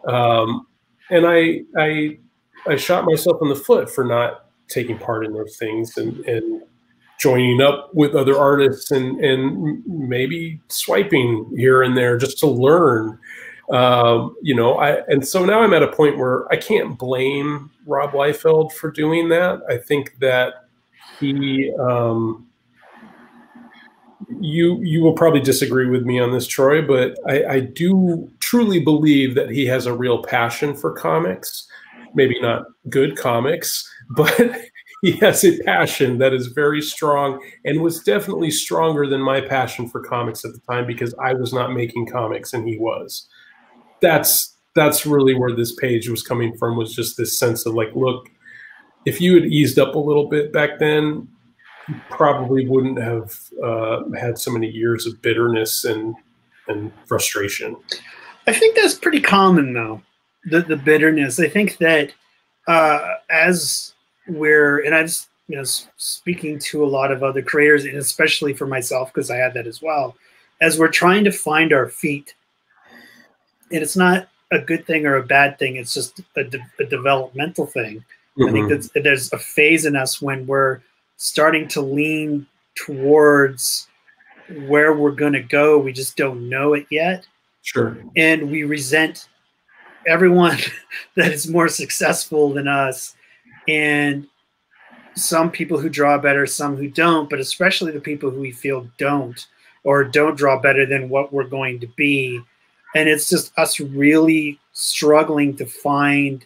Um, and I, I, I shot myself in the foot for not taking part in those things and, and joining up with other artists and and maybe swiping here and there just to learn. Um, you know i and so now i'm at a point where i can't blame rob liefeld for doing that. I think that he um, you you will probably disagree with me on this troy but I, I do truly believe that he has a real passion for comics. Maybe not good comics but he has a passion that is very strong and was definitely stronger than my passion for comics at the time because I was not making comics and he was. That's that's really where this page was coming from was just this sense of like, look, if you had eased up a little bit back then, you probably wouldn't have uh, had so many years of bitterness and and frustration. I think that's pretty common though, the the bitterness. I think that uh, as where and i was you know speaking to a lot of other creators and especially for myself because i had that as well as we're trying to find our feet and it's not a good thing or a bad thing. It's just a, de- a developmental thing. Mm-hmm. I think mm-hmm. that there's a phase in us when we're starting to lean towards where we're going to go. We just don't know it yet. Sure. And we resent everyone that is more successful than us. And some people who draw better, some who don't, but especially the people who we feel don't or don't draw better than what we're going to be. And it's just us really struggling to find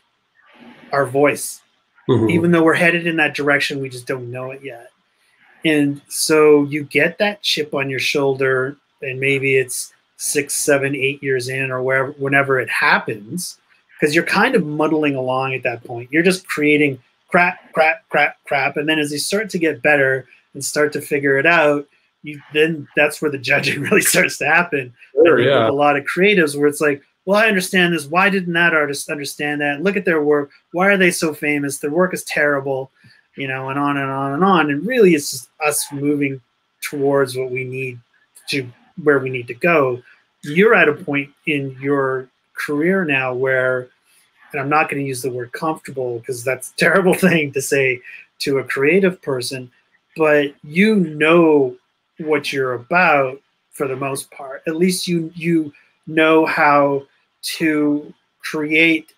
our voice. Mm-hmm. Even though we're headed in that direction, we just don't know it yet. And so you get that chip on your shoulder, and maybe it's six, seven, eight years in, or wherever, whenever it happens, because you're kind of muddling along at that point. You're just creating crap, crap, crap, crap, and then as you start to get better and start to figure it out, you then that's where the judging really starts to happen. Sure, yeah. a lot of creatives where it's like, well, I understand this. Why didn't that artist understand that? Look at their work. Why are they so famous? Their work is terrible you know, and on and on and on. And really, it's just us moving towards what we need to where we need to go. You're at a point in your career now where, and I'm not going to use the word comfortable because that's a terrible thing to say to a creative person, but you know what you're about for the most part. At least you you know how to create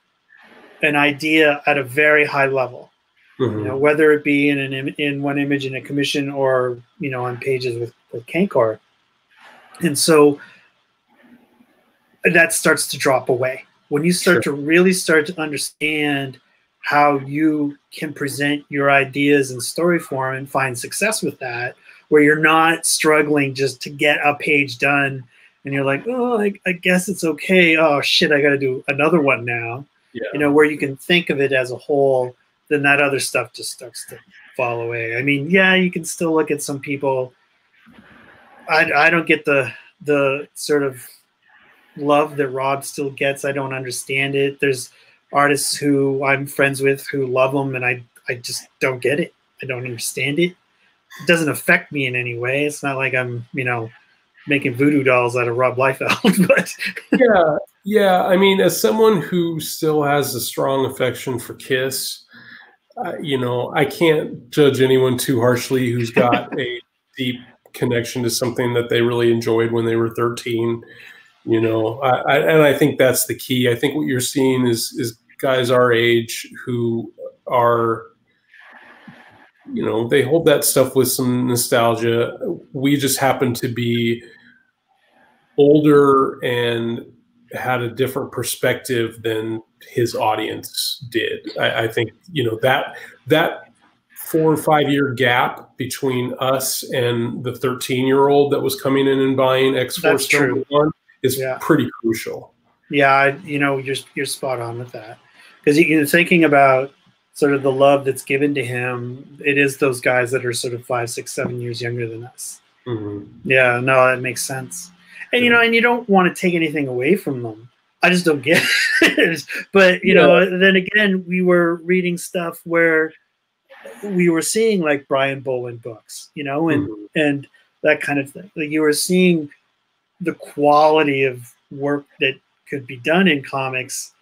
an idea at a very high level Mm-hmm. You know, whether it be in an Im- in one image in a commission or you know on pages with with Cankor, and so that starts to drop away when you start sure. to really start to understand how you can present your ideas in story form and find success with that where you're not struggling just to get a page done and you're like oh i, I guess it's okay oh shit i gotta do another one now yeah. you know where you can think of it as a whole then that other stuff just starts to fall away. I mean, yeah, you can still look at some people. I, I don't get the the sort of love that Rob still gets. I don't understand it. There's artists who I'm friends with who love them, and I I just don't get it. I don't understand it. It doesn't affect me in any way. It's not like I'm you know making voodoo dolls out of Rob Liefeld, but yeah, yeah. I mean, as someone who still has a strong affection for Kiss, you know, I can't judge anyone too harshly who's got a deep connection to something that they really enjoyed when they were 13. You know, I, I, and I think that's the key. I think what you're seeing is is guys our age who are, you know, they hold that stuff with some nostalgia. We just happen to be older and had a different perspective than his audience did. I, I, think you know that that four or five year gap between us and the 13 year old that was coming in and buying X Force One is yeah. pretty crucial. Yeah, you know you're you're spot on with that because you're thinking about sort of the love that's given to him. It is those guys that are sort of five, six, seven years younger than us. Mm-hmm. Yeah, no, that makes sense. And you know, and you don't want to take anything away from them. I just don't get it. but you yeah. know, then again, we were reading stuff where we were seeing like Brian Bolland books, you know, and mm-hmm. and that kind of thing. Like you were seeing the quality of work that could be done in comics.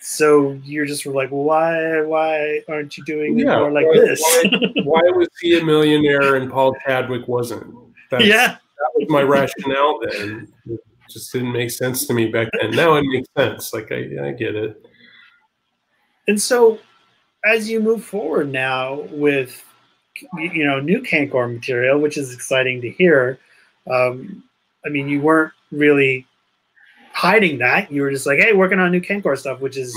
So you're just like, well, why why aren't you doing yeah, more like why, this? why, why, was he a millionaire and Paul Chadwick wasn't? That's, yeah, that was my rationale then. It just didn't make sense to me back then. Now it makes sense. Like I, I get it. And so, as you move forward now with you know new Cankor material, which is exciting to hear. Um, I mean, you weren't really hiding that. You were just like, "Hey, working on new Cankor stuff," which is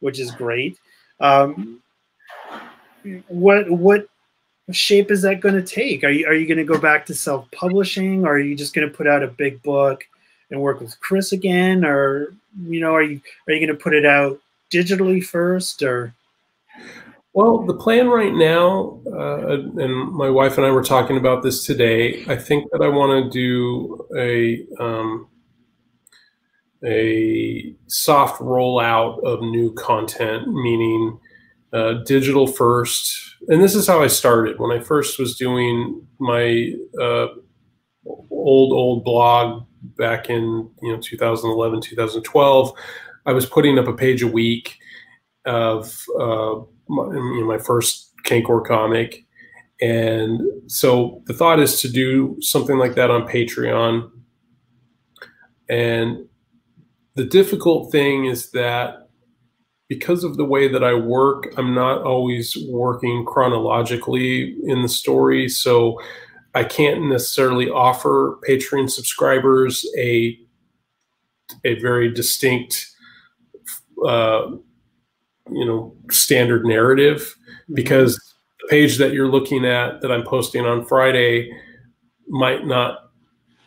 which is great. Um, what what shape is that going to take? Are you are you going to go back to self publishing, or are you just going to put out a big book and work with Chris again, or you know, are you are you going to put it out digitally first, or? Well, the plan right now, uh, and my wife and I were talking about this today. I think that I want to do a um, a soft rollout of new content, meaning uh, digital first. And this is how I started when I first was doing my uh, old old blog back in you know 2011, 2012, I was putting up a page a week of uh, my, you know, my first Cankor comic, and so the thought is to do something like that on Patreon. And the difficult thing is that because of the way that I work, I'm not always working chronologically in the story. So I can't necessarily offer Patreon subscribers a a very distinct, uh, you know, standard narrative mm-hmm. because the page that you're looking at that I'm posting on Friday might not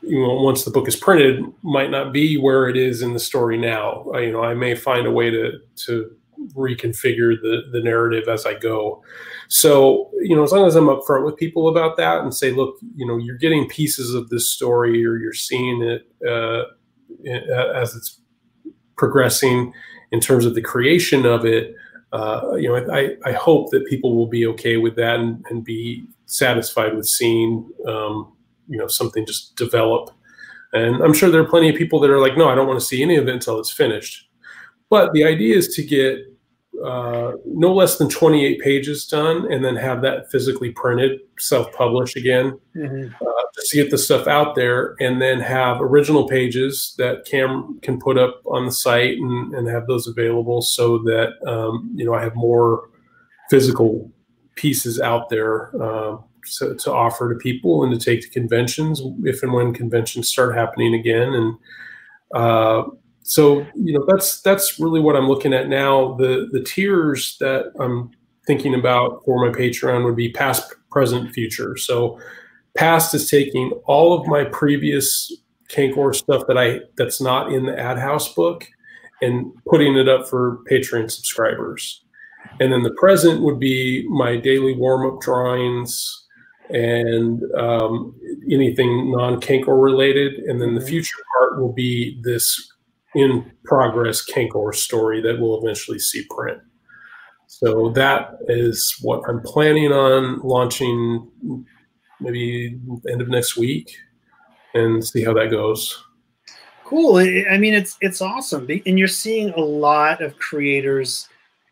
you know once the book is printed might not be where it is in the story now I, you know i may find a way to to reconfigure the the narrative as i go so you know as long as i'm upfront with people about that and say look you know you're getting pieces of this story or you're seeing it uh, as it's progressing in terms of the creation of it uh, you know I, I hope that people will be okay with that and, and be satisfied with seeing um, you know something just develop. And I'm sure there are plenty of people that are like, no, I don't want to see any of it until it's finished. But the idea is to get uh, no less than 28 pages done and then have that physically printed, self published again, mm-hmm. uh, just to get the stuff out there, and then have original pages that Cam can put up on the site and, and have those available so that, um, you know, I have more physical pieces out there. Uh, to, to offer to people and to take to conventions if and when conventions start happening again. And uh, so, you know, that's that's really what I'm looking at now. The the tiers that I'm thinking about for my Patreon would be past, present, future. So, past is taking all of my previous Cankor stuff that I that's not in the AdHouse book and putting it up for Patreon subscribers. And then the present would be my daily warm up drawings, and um, anything non-Cankor related. And then the mm-hmm. future part will be this in progress Cankor story that will eventually see print. So that is what I'm planning on launching maybe end of next week and see how that goes. Cool. I mean, it's it's awesome, and you're seeing a lot of creators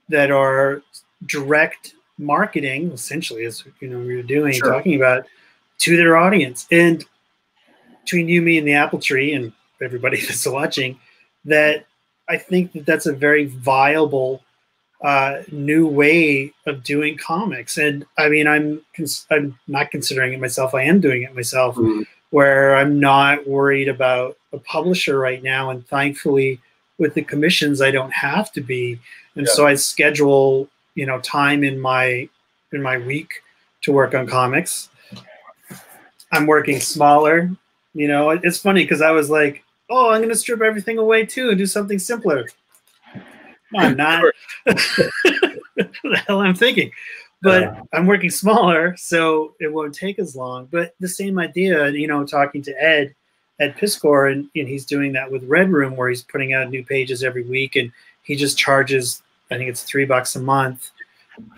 that are direct marketing essentially as you know we are doing sure. talking about to their audience and between you me and the apple tree and everybody that's watching that i think that that's a very viable uh, new way of doing comics and i mean i'm cons- i'm not considering it myself i am doing it myself mm-hmm. where i'm not worried about a publisher right now and thankfully with the commissions i don't have to be and yeah. so i schedule you know time in my in my week to work on comics. I'm working smaller. You know, it's funny because I was like, oh, I'm going to strip everything away too and do something simpler. No, I'm not. the hell I'm thinking. But uh, I'm working smaller, so it won't take as long. But the same idea, you know, talking to Ed, at Piskor, and, and he's doing that with Red Room, where he's putting out new pages every week, and he just charges I think it's three bucks a month.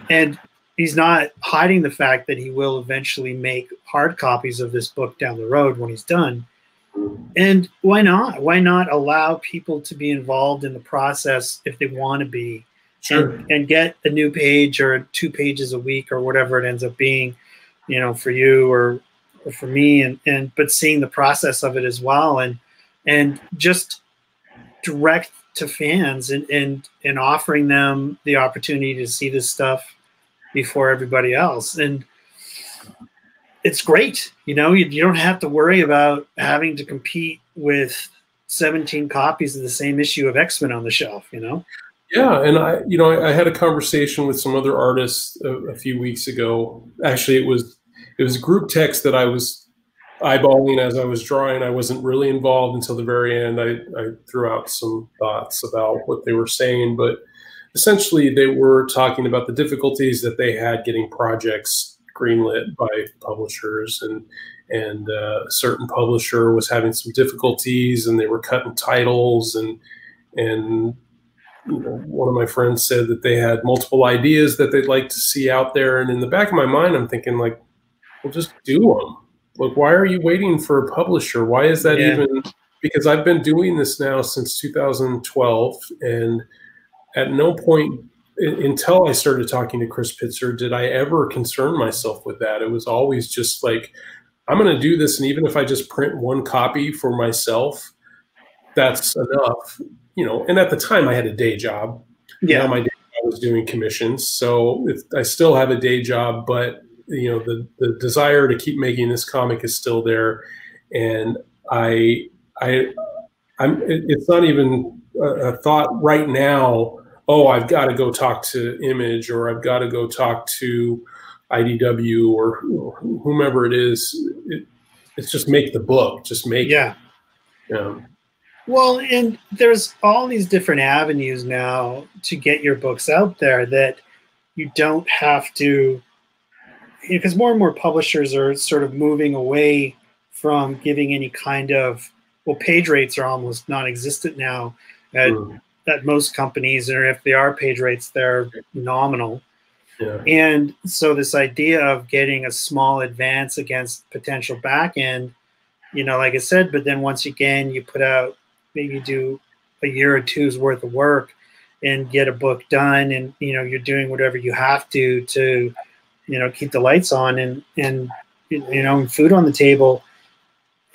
And he's not hiding the fact that he will eventually make hard copies of this book down the road when he's done. And why not? Why not allow people to be involved in the process if they want to be sure. and, and get a new page or two pages a week or whatever it ends up being, you know, for you or, or for me and, and but seeing the process of it as well and and just direct to fans and, and and offering them the opportunity to see this stuff before everybody else and it's great you know you, you don't have to worry about having to compete with 17 copies of the same issue of x-men on the shelf you know yeah and i you know i, I had a conversation with some other artists a, a few weeks ago actually it was it was a group text that i was eyeballing as I was drawing. I wasn't really involved until the very end. I, I threw out some thoughts about what they were saying, but essentially they were talking about the difficulties that they had getting projects greenlit by publishers and and uh, a certain publisher was having some difficulties and they were cutting titles and and you know, one of my friends said that they had multiple ideas that they'd like to see out there and in the back of my mind i'm thinking like well just do them like, why are you waiting for a publisher? Why is that yeah. even because I've been doing this now since 2012, and at no point until I started talking to Chris Pitzer did I ever concern myself with that. It was always just like, I'm going to do this, and even if I just print one copy for myself, that's enough, you know. And at the time, I had a day job. Yeah, now my day job was doing commissions, so I still have a day job, but you know, the the desire to keep making this comic is still there, and I I I'm it's not even a, a thought right now oh, I've got to go talk to Image or I've got to go talk to IDW or whomever it is. It, it's just make the book, just make yeah. Yeah. Well, and there's all these different avenues now to get your books out there that you don't have to, because more and more publishers are sort of moving away from giving any kind of, well, page rates are almost non existent now. At, mm at most companies, or if they are page rates, they're nominal. Yeah. And so this idea of getting a small advance against potential back end, you know, like I said, but then once again, you put out maybe do a year or two's worth of work and get a book done and you know you're doing whatever you have to to you know keep the lights on and and you know food on the table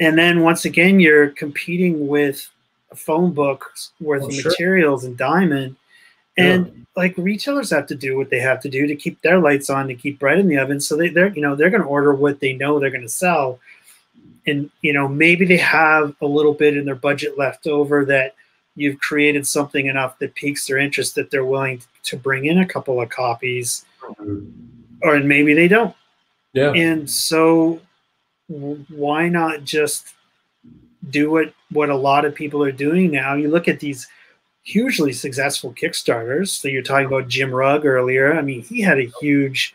and then once again you're competing with a phone book worth oh, of sure. materials and diamond. And yeah. like retailers have to do what they have to do to keep their lights on, to keep bread in the oven. So they, they're, you know, they're going to order what they know they're going to sell. And, you know, maybe they have a little bit in their budget left over that you've created something enough that piques their interest that they're willing to bring in a couple of copies mm-hmm. or and maybe they don't. Yeah. And so why not just do what what a lot of people are doing now. You look at these hugely successful Kickstarters. So you're talking about Jim Rugg earlier. I mean, he had a huge,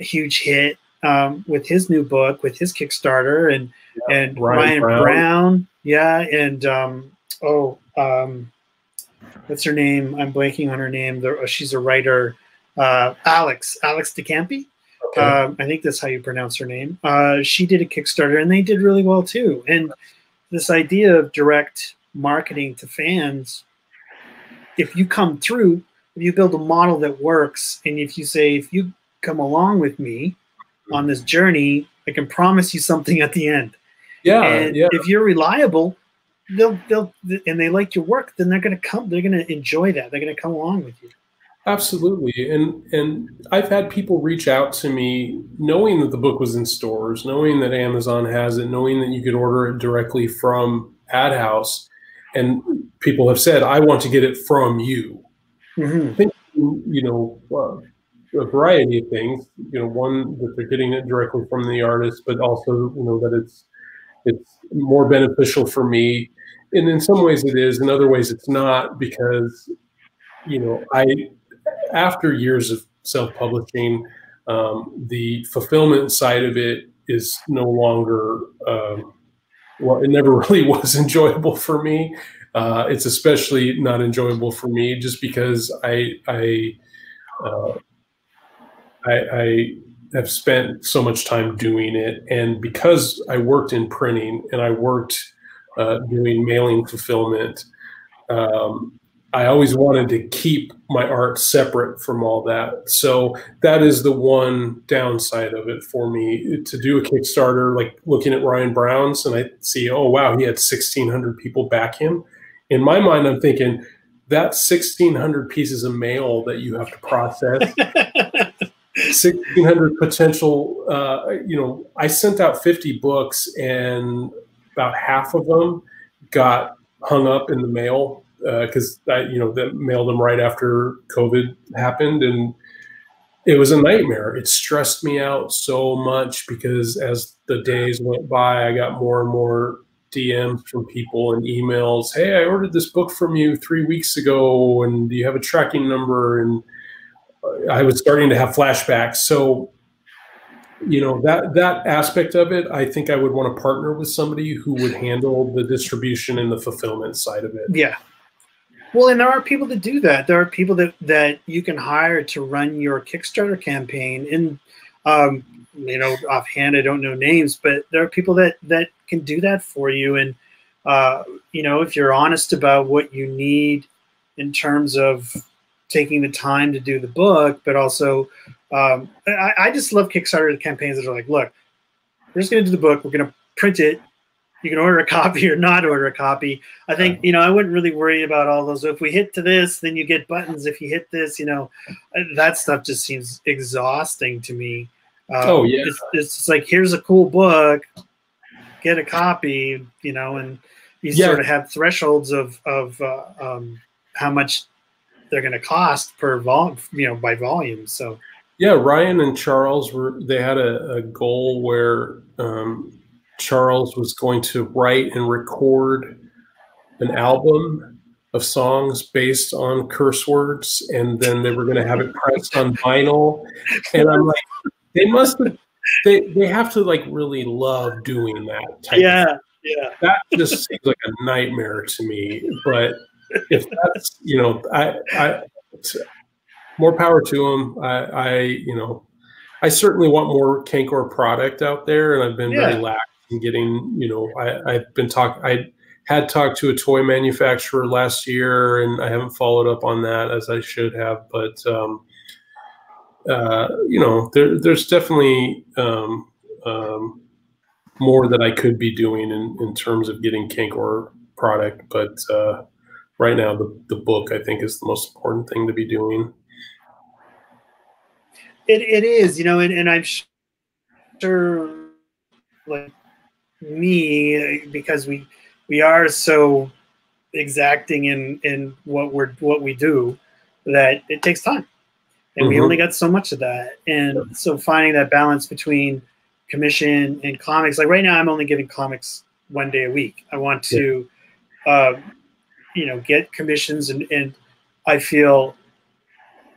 a huge hit um, with his new book, with his Kickstarter, and yeah, and Ryan, Ryan Brown. Brown. yeah, and um, oh, um, what's her name? I'm blanking on her name. The, she's a writer. Uh, Alex Alex de Campi. Okay. Um, I think that's how you pronounce her name. Uh, she did a Kickstarter, and they did really well too. And this idea of direct marketing to fans, if you come through, if you build a model that works, and if you say, if you come along with me on this journey, I can promise you something at the end. Yeah. And yeah. if you're reliable, they'll they'll and they like your work, then they're gonna come, they're gonna enjoy that. They're gonna come along with you. Absolutely. And and I've had people reach out to me knowing that the book was in stores, knowing that Amazon has it, knowing that you could order it directly from AdHouse. And people have said, I want to get it from you. Mm-hmm. You know, uh, a variety of things. You know, one that they're getting it directly from the artist, but also, you know, that it's it's more beneficial for me. And in some ways it is, in other ways it's not, because you know, I after years of self-publishing, um, the fulfillment side of it is no longer um, well. It never really was enjoyable for me. Uh, it's especially not enjoyable for me just because I I, uh, I I have spent so much time doing it, and because I worked in printing and I worked uh, doing mailing fulfillment. Um, I always wanted to keep my art separate from all that. So that is the one downside of it for me to do a Kickstarter, like looking at Ryan Brown's and I see, oh, wow, he had 1,600 people back him. In my mind, I'm thinking that 1,600 pieces of mail that you have to process. 1600 potential uh, you know i sent out 50 books and about half of them got hung up in the mail because uh, I, you know, that mailed them right after COVID happened, and it was a nightmare. It stressed me out so much because as the days went by, I got more and more DMs from people and emails. Hey, I ordered this book from you three weeks ago, and do you have a tracking number? And I was starting to have flashbacks. So, you know that that aspect of it, I think I would want to partner with somebody who would handle the distribution and the fulfillment side of it. Yeah, well, and there are people that do that. There are people that that you can hire to run your Kickstarter campaign. And um, you know, offhand, I don't know names, but there are people that that can do that for you. And uh, you know, if you're honest about what you need in terms of taking the time to do the book, but also, um, I, I just love Kickstarter campaigns that are like, look, we're just going to do the book, we're going to print it. You can order a copy or not order a copy. I think you know I wouldn't really worry about all those. If we hit to this, then you get buttons. If you hit this, you know, uh, that stuff just seems exhausting to me. Um, oh yeah, it's, it's like here's a cool book, get a copy, you know, and you yeah. sort of have thresholds of of uh, um, how much they're going to cost per volume, you know, by volume. So yeah, Ryan and Charles were they had a, a goal where um, Charles was going to write and record an album of songs based on curse words, and then they were going to have it pressed on vinyl. And I'm like, they must have, they they have to like really love doing that. yeah, yeah. That just seems like a nightmare to me. But if that's you know, I I more power to them. I I you know. I certainly want more Cankor product out there, and I've been yeah. very lax in getting. You know, I, I've been talking. I had talked to a toy manufacturer last year, and I haven't followed up on that as I should have. But um, uh, you know, there, there's definitely um, um, more that I could be doing in, in terms of getting Cankor product. But uh, right now, the, the book I think is the most important thing to be doing. It, it is, you know, and, and I'm sure, like me, because we we are so exacting in in what we're what we do that it takes time and mm-hmm. we only got so much of that. And so finding that balance between commission and comics, like right now, I'm only giving comics one day a week. I want to, yeah. uh, you know, get commissions, and, and I feel,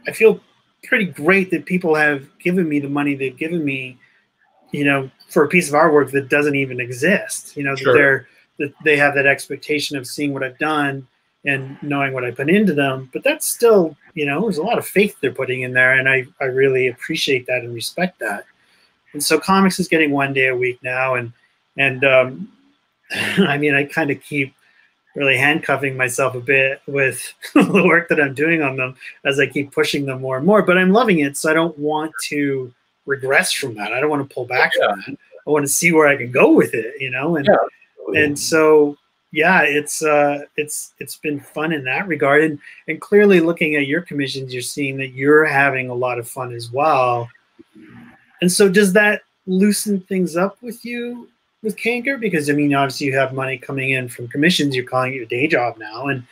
I feel pretty great that people have given me the money they've given me, you know, for a piece of artwork that doesn't even exist. You know, sure. that they're that they have that expectation of seeing what I've done and knowing what I put into them. But that's still, you know, there's a lot of faith they're putting in there, and I, I really appreciate that and respect that. And so comics is getting one day a week now, and and um, I mean, I kind of keep really handcuffing myself a bit with the work that I'm doing on them as I keep pushing them more and more. But I'm loving it, so I don't want to regress from that. I don't want to pull back yeah. from that. I want to see where I can go with it, you know, and yeah. and so yeah, it's uh, it's it's been fun in that regard, and and clearly looking at your commissions, you're seeing that you're having a lot of fun as well. And so, does that loosen things up with you with Cankor? Because I mean, obviously, you have money coming in from commissions. You're calling it your day job now, and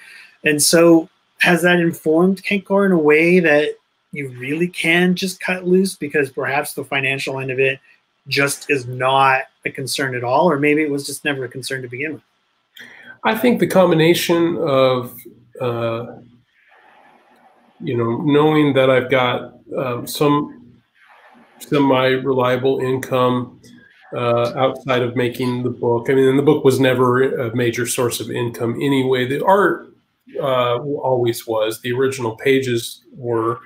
and so has that informed Cankor in a way that you really can just cut loose because perhaps the financial end of it just is not a concern at all, or maybe it was just never a concern to begin with. I think the combination of uh, you know knowing that I've got um, some semi-reliable income uh, outside of making the book. I mean, the book was never a major source of income anyway. The art uh, always was. The original pages were,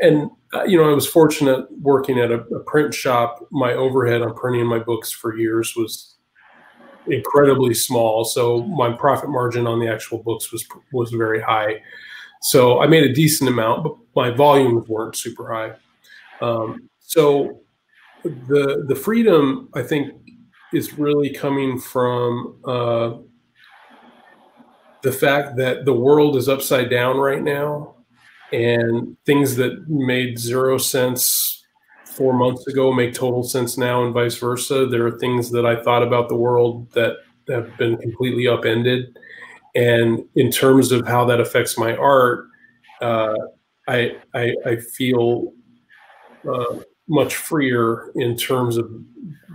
and uh, you know, I was fortunate working at a, a print shop. My overhead on printing my books for years was incredibly small. So my profit margin on the actual books was was very high. So I made a decent amount, but my volumes weren't super high. Um, so the the freedom I think is really coming from uh, the fact that the world is upside down right now, and things that made zero sense four months ago make total sense now and vice versa. There are things that I thought about the world that have been completely upended. And in terms of how that affects my art, uh, I, I, I, feel uh, much freer in terms of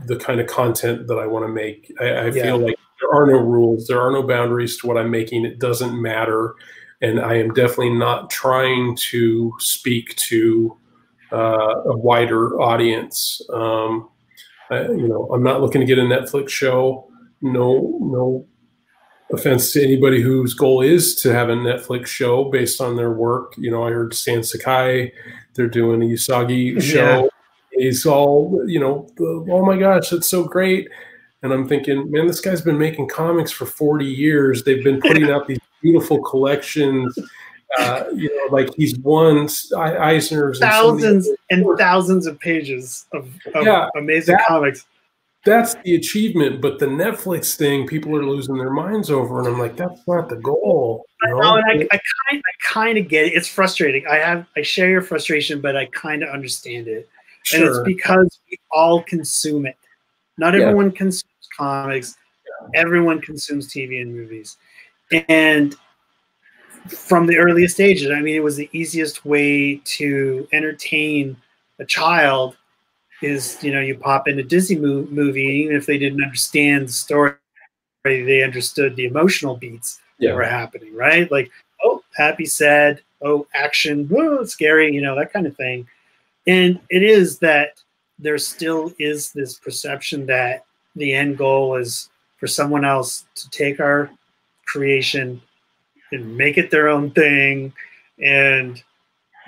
the kind of content that I want to make. I, I yeah. feel like there are no rules, there are no boundaries to what I'm making. It doesn't matter. And I am definitely not trying to speak to uh, a wider audience. Um, I, you know, I'm not looking to get a Netflix show. No, no offense to anybody whose goal is to have a Netflix show based on their work. You know, I heard Stan Sakai, they're doing a Usagi show. Yeah. He's all, you know, oh my gosh, that's so great. and I'm thinking, man, this guy's been making comics for 40 years. They've been putting out these beautiful collections. Uh, you know, like he's won Eisner's thousands and, and thousands of pages of, of yeah, amazing that, comics. That's the achievement, but the Netflix thing, people are losing their minds over, and I'm like, that's not the goal. You know? I, I, I kind, I kind of get it. It's frustrating. I have, I share your frustration, but I kind of understand it, sure. and it's because we all consume it. Not everyone yeah. consumes comics. Yeah. Everyone consumes TV and movies, and from the earliest ages, I mean, it was the easiest way to entertain a child. Is you know you pop in a Disney movie, even if they didn't understand the story, they understood the emotional beats yeah. that were happening, right? Like, oh, happy, sad, oh, action, oh, scary, you know, that kind of thing. And it is that there still is this perception that the end goal is for someone else to take our creation and make it their own thing. And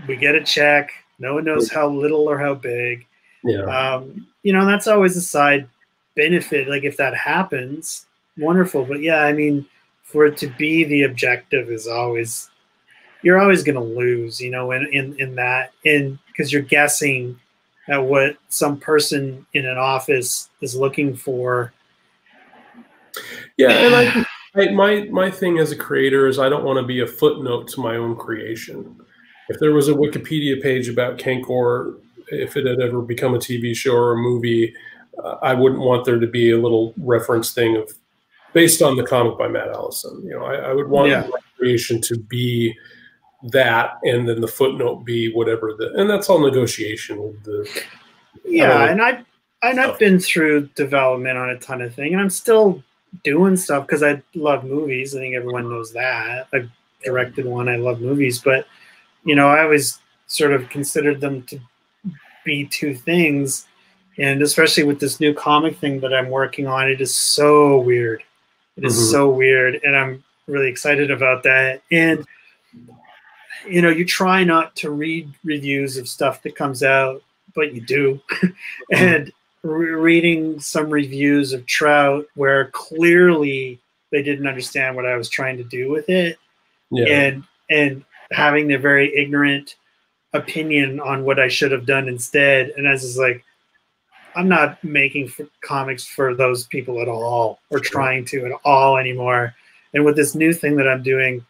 we get a check. No one knows how little or how big. Yeah. Um, you know that's always a side benefit like if that happens wonderful. But yeah i mean for it to be the objective is always you're always going to lose you know in in, in that and because you're guessing at what some person in an office is looking for. Yeah, and I, I, my my thing as a creator is I don't want to be a footnote to my own creation. If there was a Wikipedia page about Cankor, if it had ever become a TV show or a movie, uh, I wouldn't want there to be a little reference thing of based on the comic by Matt Allison. You know, I, I would want yeah. my creation to be that and then the footnote be whatever the and that's all negotiation with the yeah and i and i've been through development on a ton of things and i'm still doing stuff because i love movies i think everyone knows that i've directed one i love movies but you know i always sort of considered them to be two things and especially with this new comic thing that i'm working on it is so weird It is mm-hmm. so weird and i'm really excited about that and you know, you try not to read reviews of stuff that comes out, but you do. and re- reading some reviews of Trout where clearly they didn't understand what I was trying to do with it, yeah. and and having their very ignorant opinion on what I should have done instead. And I was just like, I'm not making comics for those people at all, or trying to at all anymore. And with this new thing that I'm doing,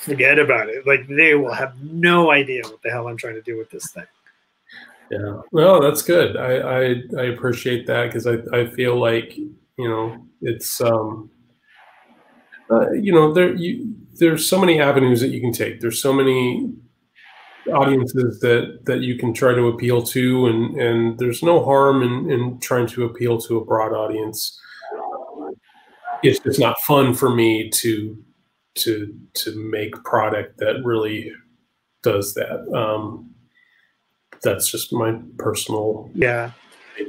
forget about it. Like they will have no idea what the hell I'm trying to do with this thing. Yeah, well, that's good. I I, I appreciate that because I I feel like you know it's um uh, you know there you there's so many avenues that you can take. There's so many audiences that that you can try to appeal to and and there's no harm in in trying to appeal to a broad audience it's just not fun for me to to to make product that really does that. Um, that's just my personal. Yeah.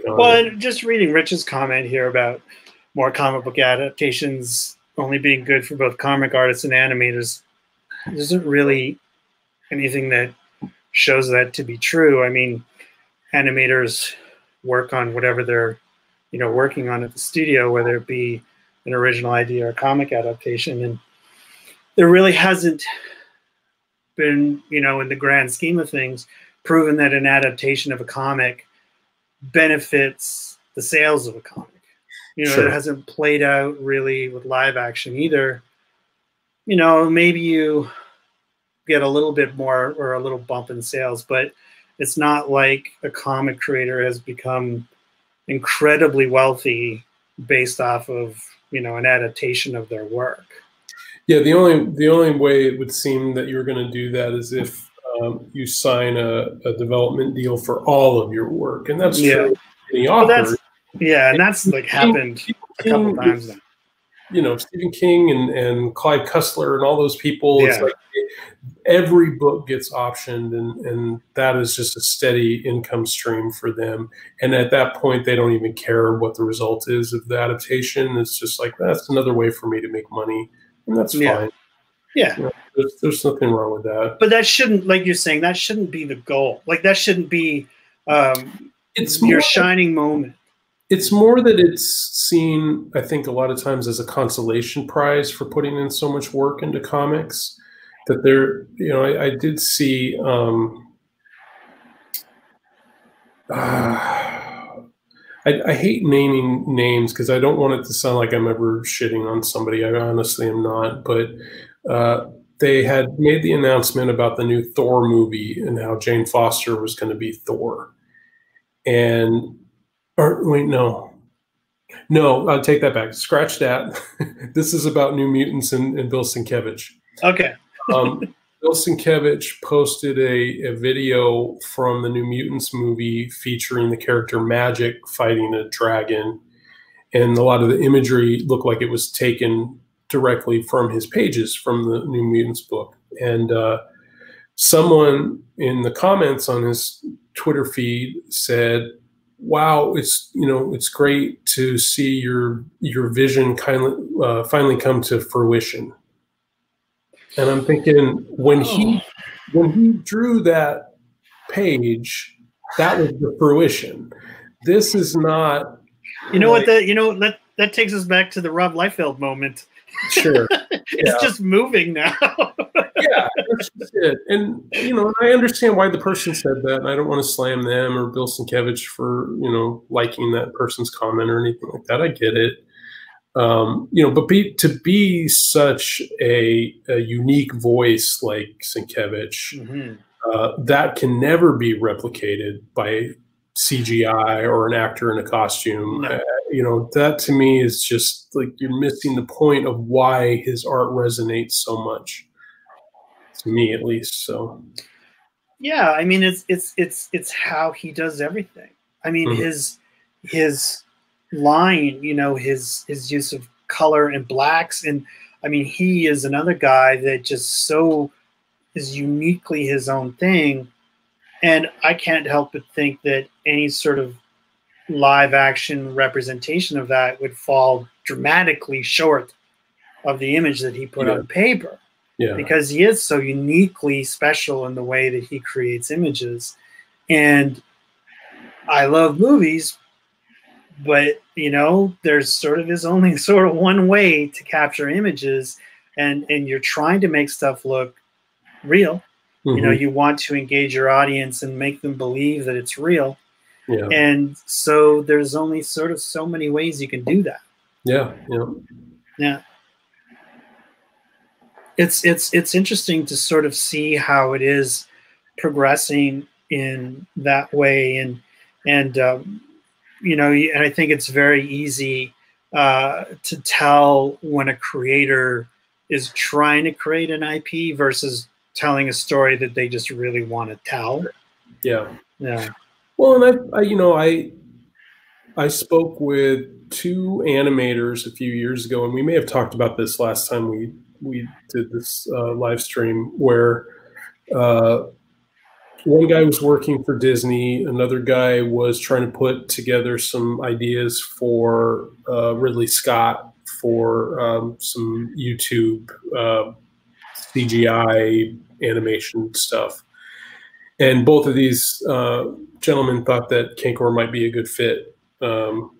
Well, and just reading Rich's comment here about more comic book adaptations only being good for both comic artists and animators, there isn't really anything that shows that to be true. I mean, animators work on whatever they're, you know, working on at the studio, whether it be an original idea or a comic adaptation, and there really hasn't been, you know, in the grand scheme of things, proven that an adaptation of a comic benefits the sales of a comic. You know, sure. it hasn't played out really with live action either. You know, maybe you get a little bit more or a little bump in sales, but it's not like a comic creator has become incredibly wealthy based off of, you know, an adaptation of their work. Yeah, the only the only way it would seem that you're going to do that is if um, you sign a, a, development deal for all of your work, and that's yeah. true. The author, well, yeah, and that's like happened King, a couple times now. You know, Stephen King and, and Clive Cussler and all those people. Yeah. It's like every book gets optioned, and and that is just a steady income stream for them. And at that point, they don't even care what the result is of the adaptation. It's just like that's another way for me to make money and that's yeah. fine. Yeah. You know, there's, there's nothing wrong with that. But that shouldn't, like you're saying, that shouldn't be the goal. Like that shouldn't be um, it's your more, shining moment. it's more that it's seen, I think, a lot of times as a consolation prize for putting in so much work into comics. That there, you know, I, I did see. Um, uh, I, I, hate naming names because I don't want it to sound like I'm ever shitting on somebody. I honestly am not. But uh, they had made the announcement about the new Thor movie and how Jane Foster was going to be Thor. And, or wait, no. No, I'll take that back. Scratch that. this is about New Mutants and, and Bill Sienkiewicz. Okay. um, Bill Sienkiewicz posted a, a video from the New Mutants movie featuring the character Magic fighting a dragon. And a lot of the imagery looked like it was taken directly from his pages from the New Mutants book. And uh, someone in the comments on his Twitter feed said, "Wow, it's you know it's great to see your your vision kindly uh, finally come to fruition." And I'm thinking when he oh. when he drew that page, that was the fruition. This is not. You know like, what? The you know that that takes us back to the Rob Liefeld moment. Sure, it's yeah. just moving now. yeah, that's just it. And you know, I understand why the person said that. And I don't want to slam them or Bill Sienkiewicz for you know liking that person's comment or anything like that. I get it um, you know, but be, to be such a, a unique voice like Sienkiewicz, mm-hmm. uh, that can never be replicated by CGI or an actor in a costume. No. Uh, you know, that to me is just like you're missing the point of why his art resonates so much. To me, at least. So. Yeah, I mean, it's it's it's it's how he does everything. I mean, mm-hmm. his his line, you know, his his use of color and blacks, and I mean, he is another guy that just so is uniquely his own thing, and I can't help but think that any sort of live action representation of that would fall dramatically short of the image that he put yeah. on paper. Yeah. Because he is so uniquely special in the way that he creates images. And I love movies, but you know there's sort of is only sort of one way to capture images and and you're trying to make stuff look real mm-hmm. you know mm-hmm. you want to engage your audience and make them believe that it's real yeah. and so there's only sort of so many ways you can do that yeah yeah yeah it's it's it's interesting to sort of see how it is progressing in that way and and um, you know, and I think it's very easy uh, to tell when a creator is trying to create an IP versus telling a story that they just really want to tell. Yeah. Yeah. Well, and I, I you know, I I spoke with two animators a few years ago, and we may have talked about this last time we we did this uh, live stream where uh, one guy was working for Disney. Another guy was trying to put together some ideas for uh, Ridley Scott for um, some YouTube uh, CGI animation stuff. And both of these uh, gentlemen thought that Cankor might be a good fit. Um,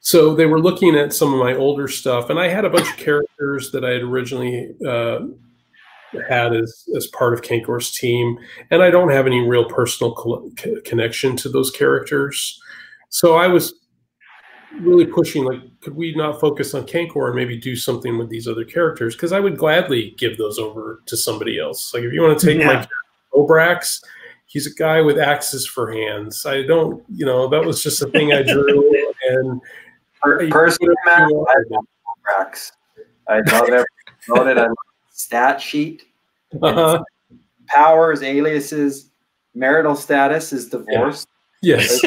so they were looking at some of my older stuff, and I had a bunch of characters that I had originally uh, had as, as part of Cankor's team. And I don't have any real personal co- connection to those characters. So I was really pushing, like, could we not focus on Cankor and maybe do something with these other characters? Because I would gladly give those over to somebody else. Like, if you want to take yeah. my Obrax, he's a guy with axes for hands. I don't, you know, that was just a thing I drew. and personally, I love Obrax. I love it. I love stat sheet. Uh-huh. Powers, aliases, marital status is divorced. Yeah. Yes.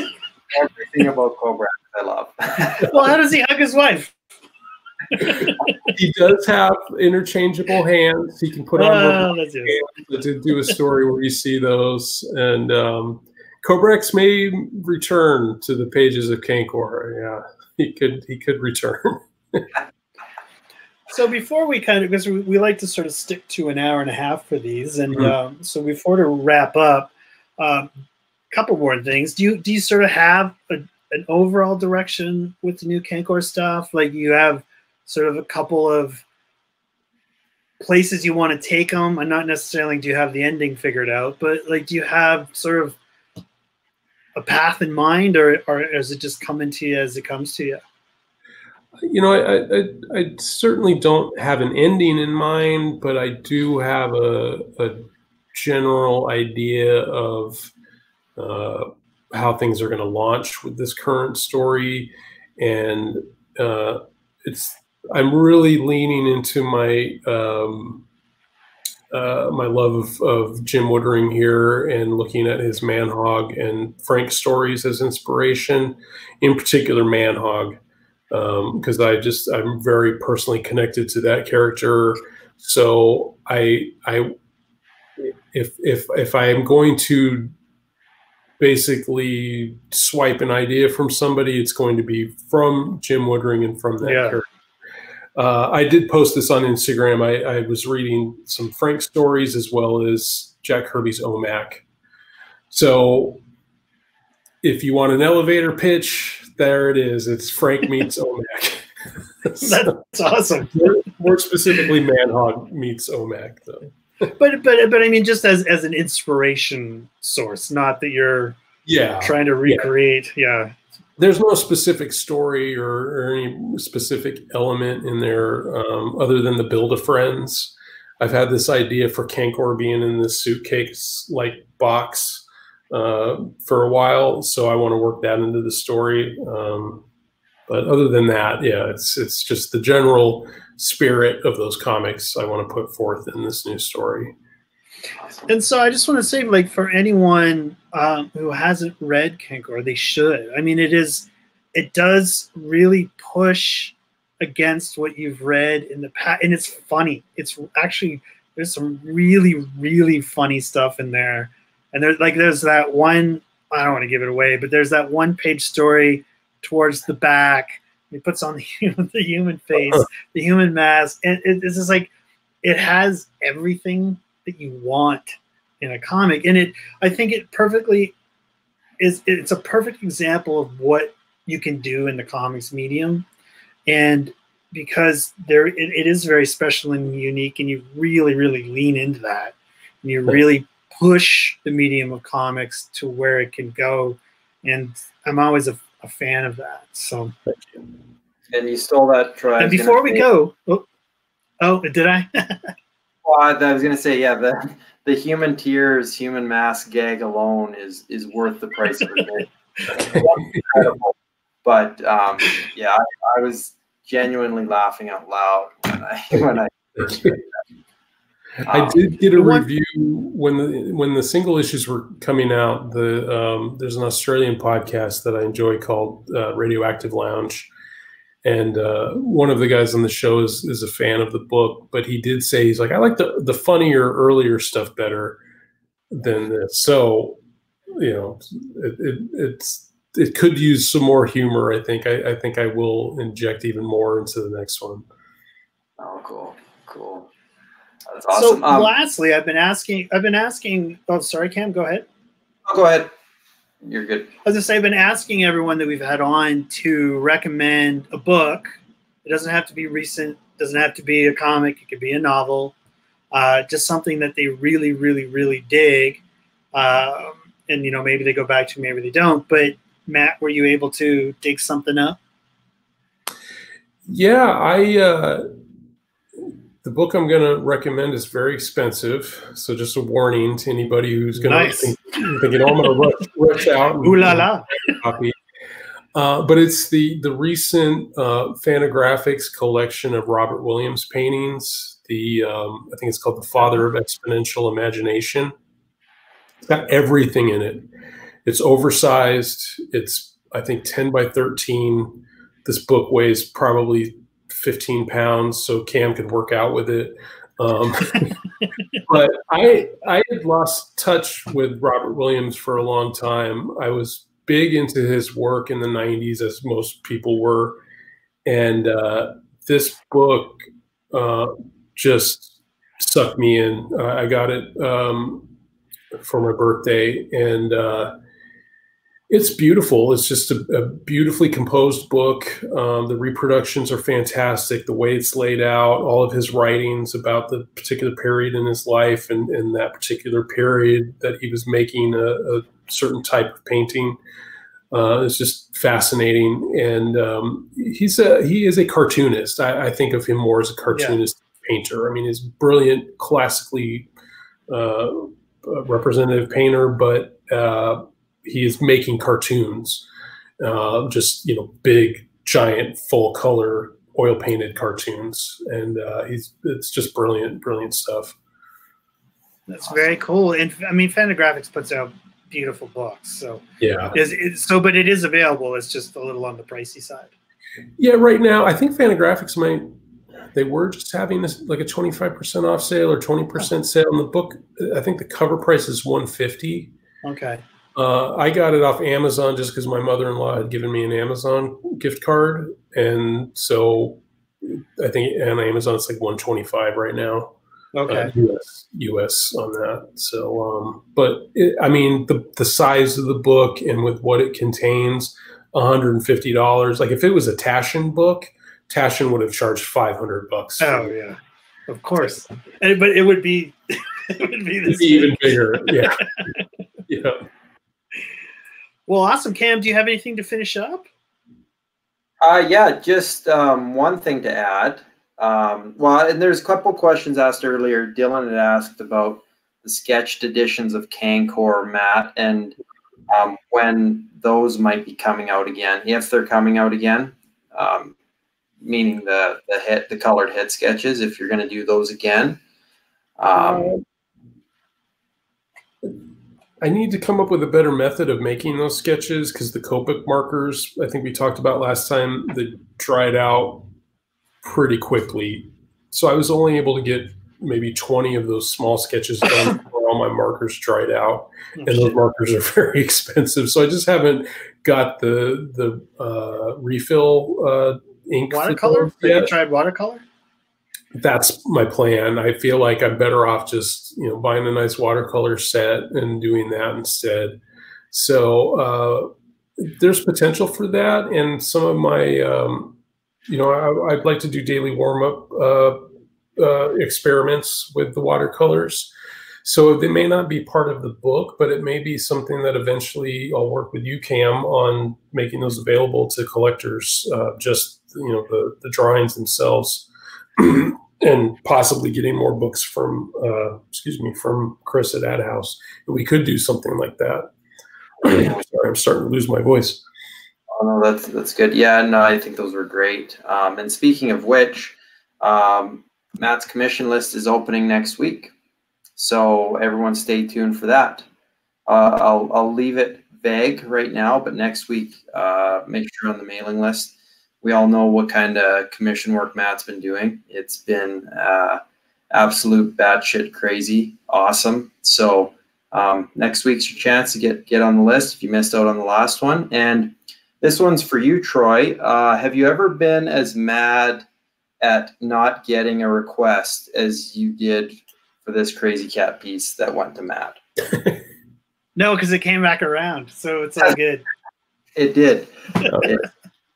Everything about Cobra I love. well, how does he hug his wife? he does have interchangeable hands. He can put on uh, hands to do a story where you see those. And um, Cobrex may return to the pages of Cankor. Yeah, he could. He could return. So before we kind of, because we, we, like to sort of stick to an hour and a half for these, and mm-hmm. um, so before to wrap up, a um, couple more things. Do you do you sort of have a, an overall direction with the new Cankor stuff? Like you have sort of a couple of places you want to take them, and not necessarily do you have the ending figured out, but like do you have sort of a path in mind, or or is it just coming to you as it comes to you? You know, I, I, I certainly don't have an ending in mind, but I do have a, a general idea of uh, how things are going to launch with this current story, and uh, it's I'm really leaning into my um, uh, my love of, of, Jim Woodring here and looking at his Manhog and Frank stories as inspiration, in particular Manhog, because um, I just I'm very personally connected to that character. So I I if if if I am going to basically swipe an idea from somebody, it's going to be from Jim Woodring and from that yeah. character. Uh, I did post this on Instagram. I, I, was reading some Frank stories as well as Jack Kirby's OMAC. So if you want an elevator pitch, there it is. It's Frank meets OMAC. That's awesome. More, more specifically, Manhog meets OMAC, though but but but I mean, just as as an inspiration source, not that you're yeah trying to recreate. Yeah, yeah. there's no specific story or, or, any specific element in there um, other than the build of friends. I've had this idea for Cankor being in this suitcase like box uh, for a while, so I want to work that into the story. Um, but other than that, yeah, it's it's just the general spirit of those comics I want to put forth in this new story. And so I just want to say, like, for anyone um, who hasn't read Cankor, they should. I mean, it is, it does really push against what you've read in the past, and it's funny. It's actually there's some really, really funny stuff in there, and there's like there's that one. I don't want to give it away, but there's that one page story towards the back. He puts on the human, the human face, the human mask, and it, it's just like it has everything that you want in a comic, and it. I think it perfectly is. It's a perfect example of what you can do in the comics medium, and because there it, it is very special and unique, and you really, really lean into that, and you really push the medium of comics to where it can go, and I'm always a a fan of that. So, and you stole that try. And before we say, go, oh, oh, did I? well, I, was gonna say, yeah, the the human tears, human mask gag alone is is worth the price of admission. incredible. But um, yeah, I, I, was genuinely laughing out loud when I when I. I um, did get a review when the when the single issues were coming out. The um, there's an Australian podcast that I enjoy called uh, Radioactive Lounge, and uh, one of the guys on the show is is a fan of the book. But he did say he's like I like the the funnier earlier stuff better than this. So you know, it, it it's it could use some more humor. I think I, I think I will inject even more into the next one. Oh, cool, cool. That's awesome. So, um, lastly, I've been asking. I've been asking. Oh, sorry, Cam. Go ahead. Oh, go ahead. You're good. As I say, I've been asking everyone that we've had on to recommend a book. It doesn't have to be recent. Doesn't have to be a comic. It could be a novel. Uh, just something that they really, really, really dig. Um, and you know, maybe they go back to, maybe they don't. But Matt, were you able to dig something up? Yeah, I. Uh the book I'm going to recommend is very expensive, so just a warning to anybody who's going nice. to think, thinking, "Oh, I'm going to rush, rush out." Ooh la la! Copy. Uh, but it's the the recent uh, Fantagraphics collection of Robert Williams paintings. The um, I think it's called the Father of Exponential Imagination. It's got everything in it. It's oversized. It's I think ten by thirteen. This book weighs probably 15 pounds so Cam could work out with it. Um, but I I had lost touch with Robert Williams for a long time. I was big into his work in the 90s, as most people were, and uh, this book uh, just sucked me in. Uh, I got it um, for my birthday, and uh, It's beautiful. It's just a, a beautifully composed book. Um, the reproductions are fantastic. The way it's laid out, all of his writings about the particular period in his life and, and that particular period that he was making a, a certain type of painting. Uh, it's just fascinating, and um, he's a he is a cartoonist. I, I, think of him more as a cartoonist yeah. painter. I mean, he's brilliant, classically uh, representative painter, but uh, he is making cartoons, uh, just you know, big, giant, full color, oil painted cartoons, and uh, he's it's just brilliant, brilliant stuff. That's awesome. very cool. And I mean, Fantagraphics puts out beautiful books, so yeah. Is, so, but it is available. It's just a little on the pricey side. Yeah, right now I think Fantagraphics might. They were just having this like a twenty five percent off sale or twenty percent sale on the book. I think the cover price is one fifty. Okay. Uh, I got it off Amazon just because my mother in law had given me an Amazon gift card, and so I think on Amazon it's like 125 right now. Okay. Uh, US US on that. So, um, but it, I mean the the size of the book and with what it contains, 150 dollars. Like if it was a Taschen book, Taschen would have charged 500 bucks. Oh yeah, of course. And, but it would be it would be, be even bigger. Yeah. yeah. Well, awesome, Cam. Do you have anything to finish up? Uh, yeah, just um, one thing to add. Um, well, and there's a couple questions asked earlier. Dylan had asked about the sketched editions of Cankor, Matt, and um, when those might be coming out again, if they're coming out again, um, meaning the the hit the colored head sketches. If you're going to do those again, um, I need to come up with a better method of making those sketches because the Copic markers, I think we talked about last time, they dried out pretty quickly. So I was only able to get maybe 20 of those small sketches done before all my markers dried out. Oh, and those markers are very expensive. So I just haven't got the the uh, refill uh, ink. Watercolor? Have you tried watercolor? That's my plan. I feel like I'm better off just you know buying a nice watercolor set and doing that instead. So uh, there's potential for that, and some of my um, you know I, would like to do daily warm up uh, uh, experiments with the watercolors. So they may not be part of the book, but it may be something that eventually I'll work with you Cam on making those available to collectors. Uh, just you know the the drawings themselves. and possibly getting more books from, uh, excuse me, from Chris at AdHouse. We could do something like that. Sorry, I'm starting to lose my voice. Oh no, that's that's good. Yeah, no, I think those were great. Um, and speaking of which, um, Matt's commission list is opening next week, so everyone stay tuned for that. Uh, I'll I'll leave it vague right now, but next week, uh, make sure on the mailing list we all know what kind of commission work Matt's been doing. It's been uh, absolute batshit crazy, awesome. So um, next week's your chance to get get on the list if you missed out on the last one. And this one's for you, Troy. Uh, have you ever been as mad at not getting a request as you did for this crazy cat piece that went to Matt? no, because it came back around, so it's all good. It did. it,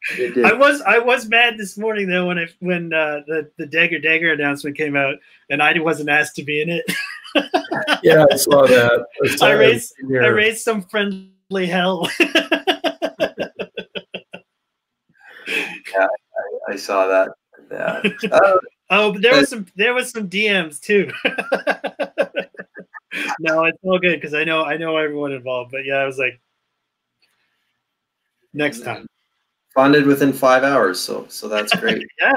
I was I was mad this morning though when I when uh, the the Dagger Dagger announcement came out and I wasn't asked to be in it. yeah, I saw that. I, I raised I raised some friendly hell. yeah, I, I, saw that. Yeah. Uh, oh, but there was some there was some DMs too. no, it's all good because I know I know everyone involved. But yeah, I was like, next time funded within five hours. So so that's great. yeah,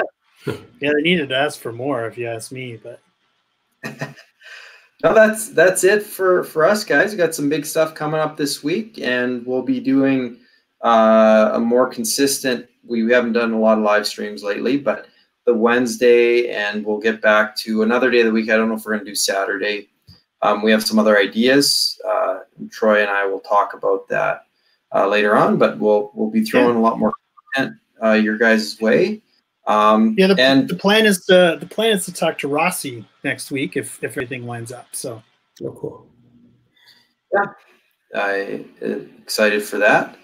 yeah. They needed to ask for more, if you ask me. But no, that's that's it for for us guys. We got some big stuff coming up this week, and we'll be doing uh, a more consistent. We, we haven't done a lot of live streams lately, but the Wednesday, and we'll get back to another day of the week. I don't know if we're going to do Saturday. Um, we have some other ideas. Uh, Troy and I will talk about that uh, later on, but we'll we'll be throwing yeah. a lot more uh, your guys' way. Um, yeah, the, and the plan is to the plan is to talk to Rossi next week if if everything lines up. So, oh, cool. Yeah, I uh, excited for that.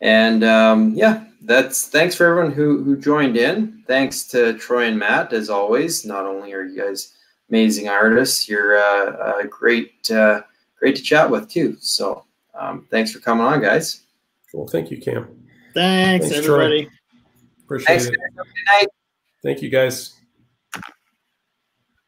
And um, yeah, that's thanks for everyone who who joined in. Thanks to Troy and Matt as always. Not only are you guys amazing artists, you're uh, uh, great uh, great to chat with too. So um, thanks for coming on, guys. Well, thank you, Cam. Thanks, Thanks, everybody. Appreciate Thanks. it. Guys. Good night. Thank you, guys.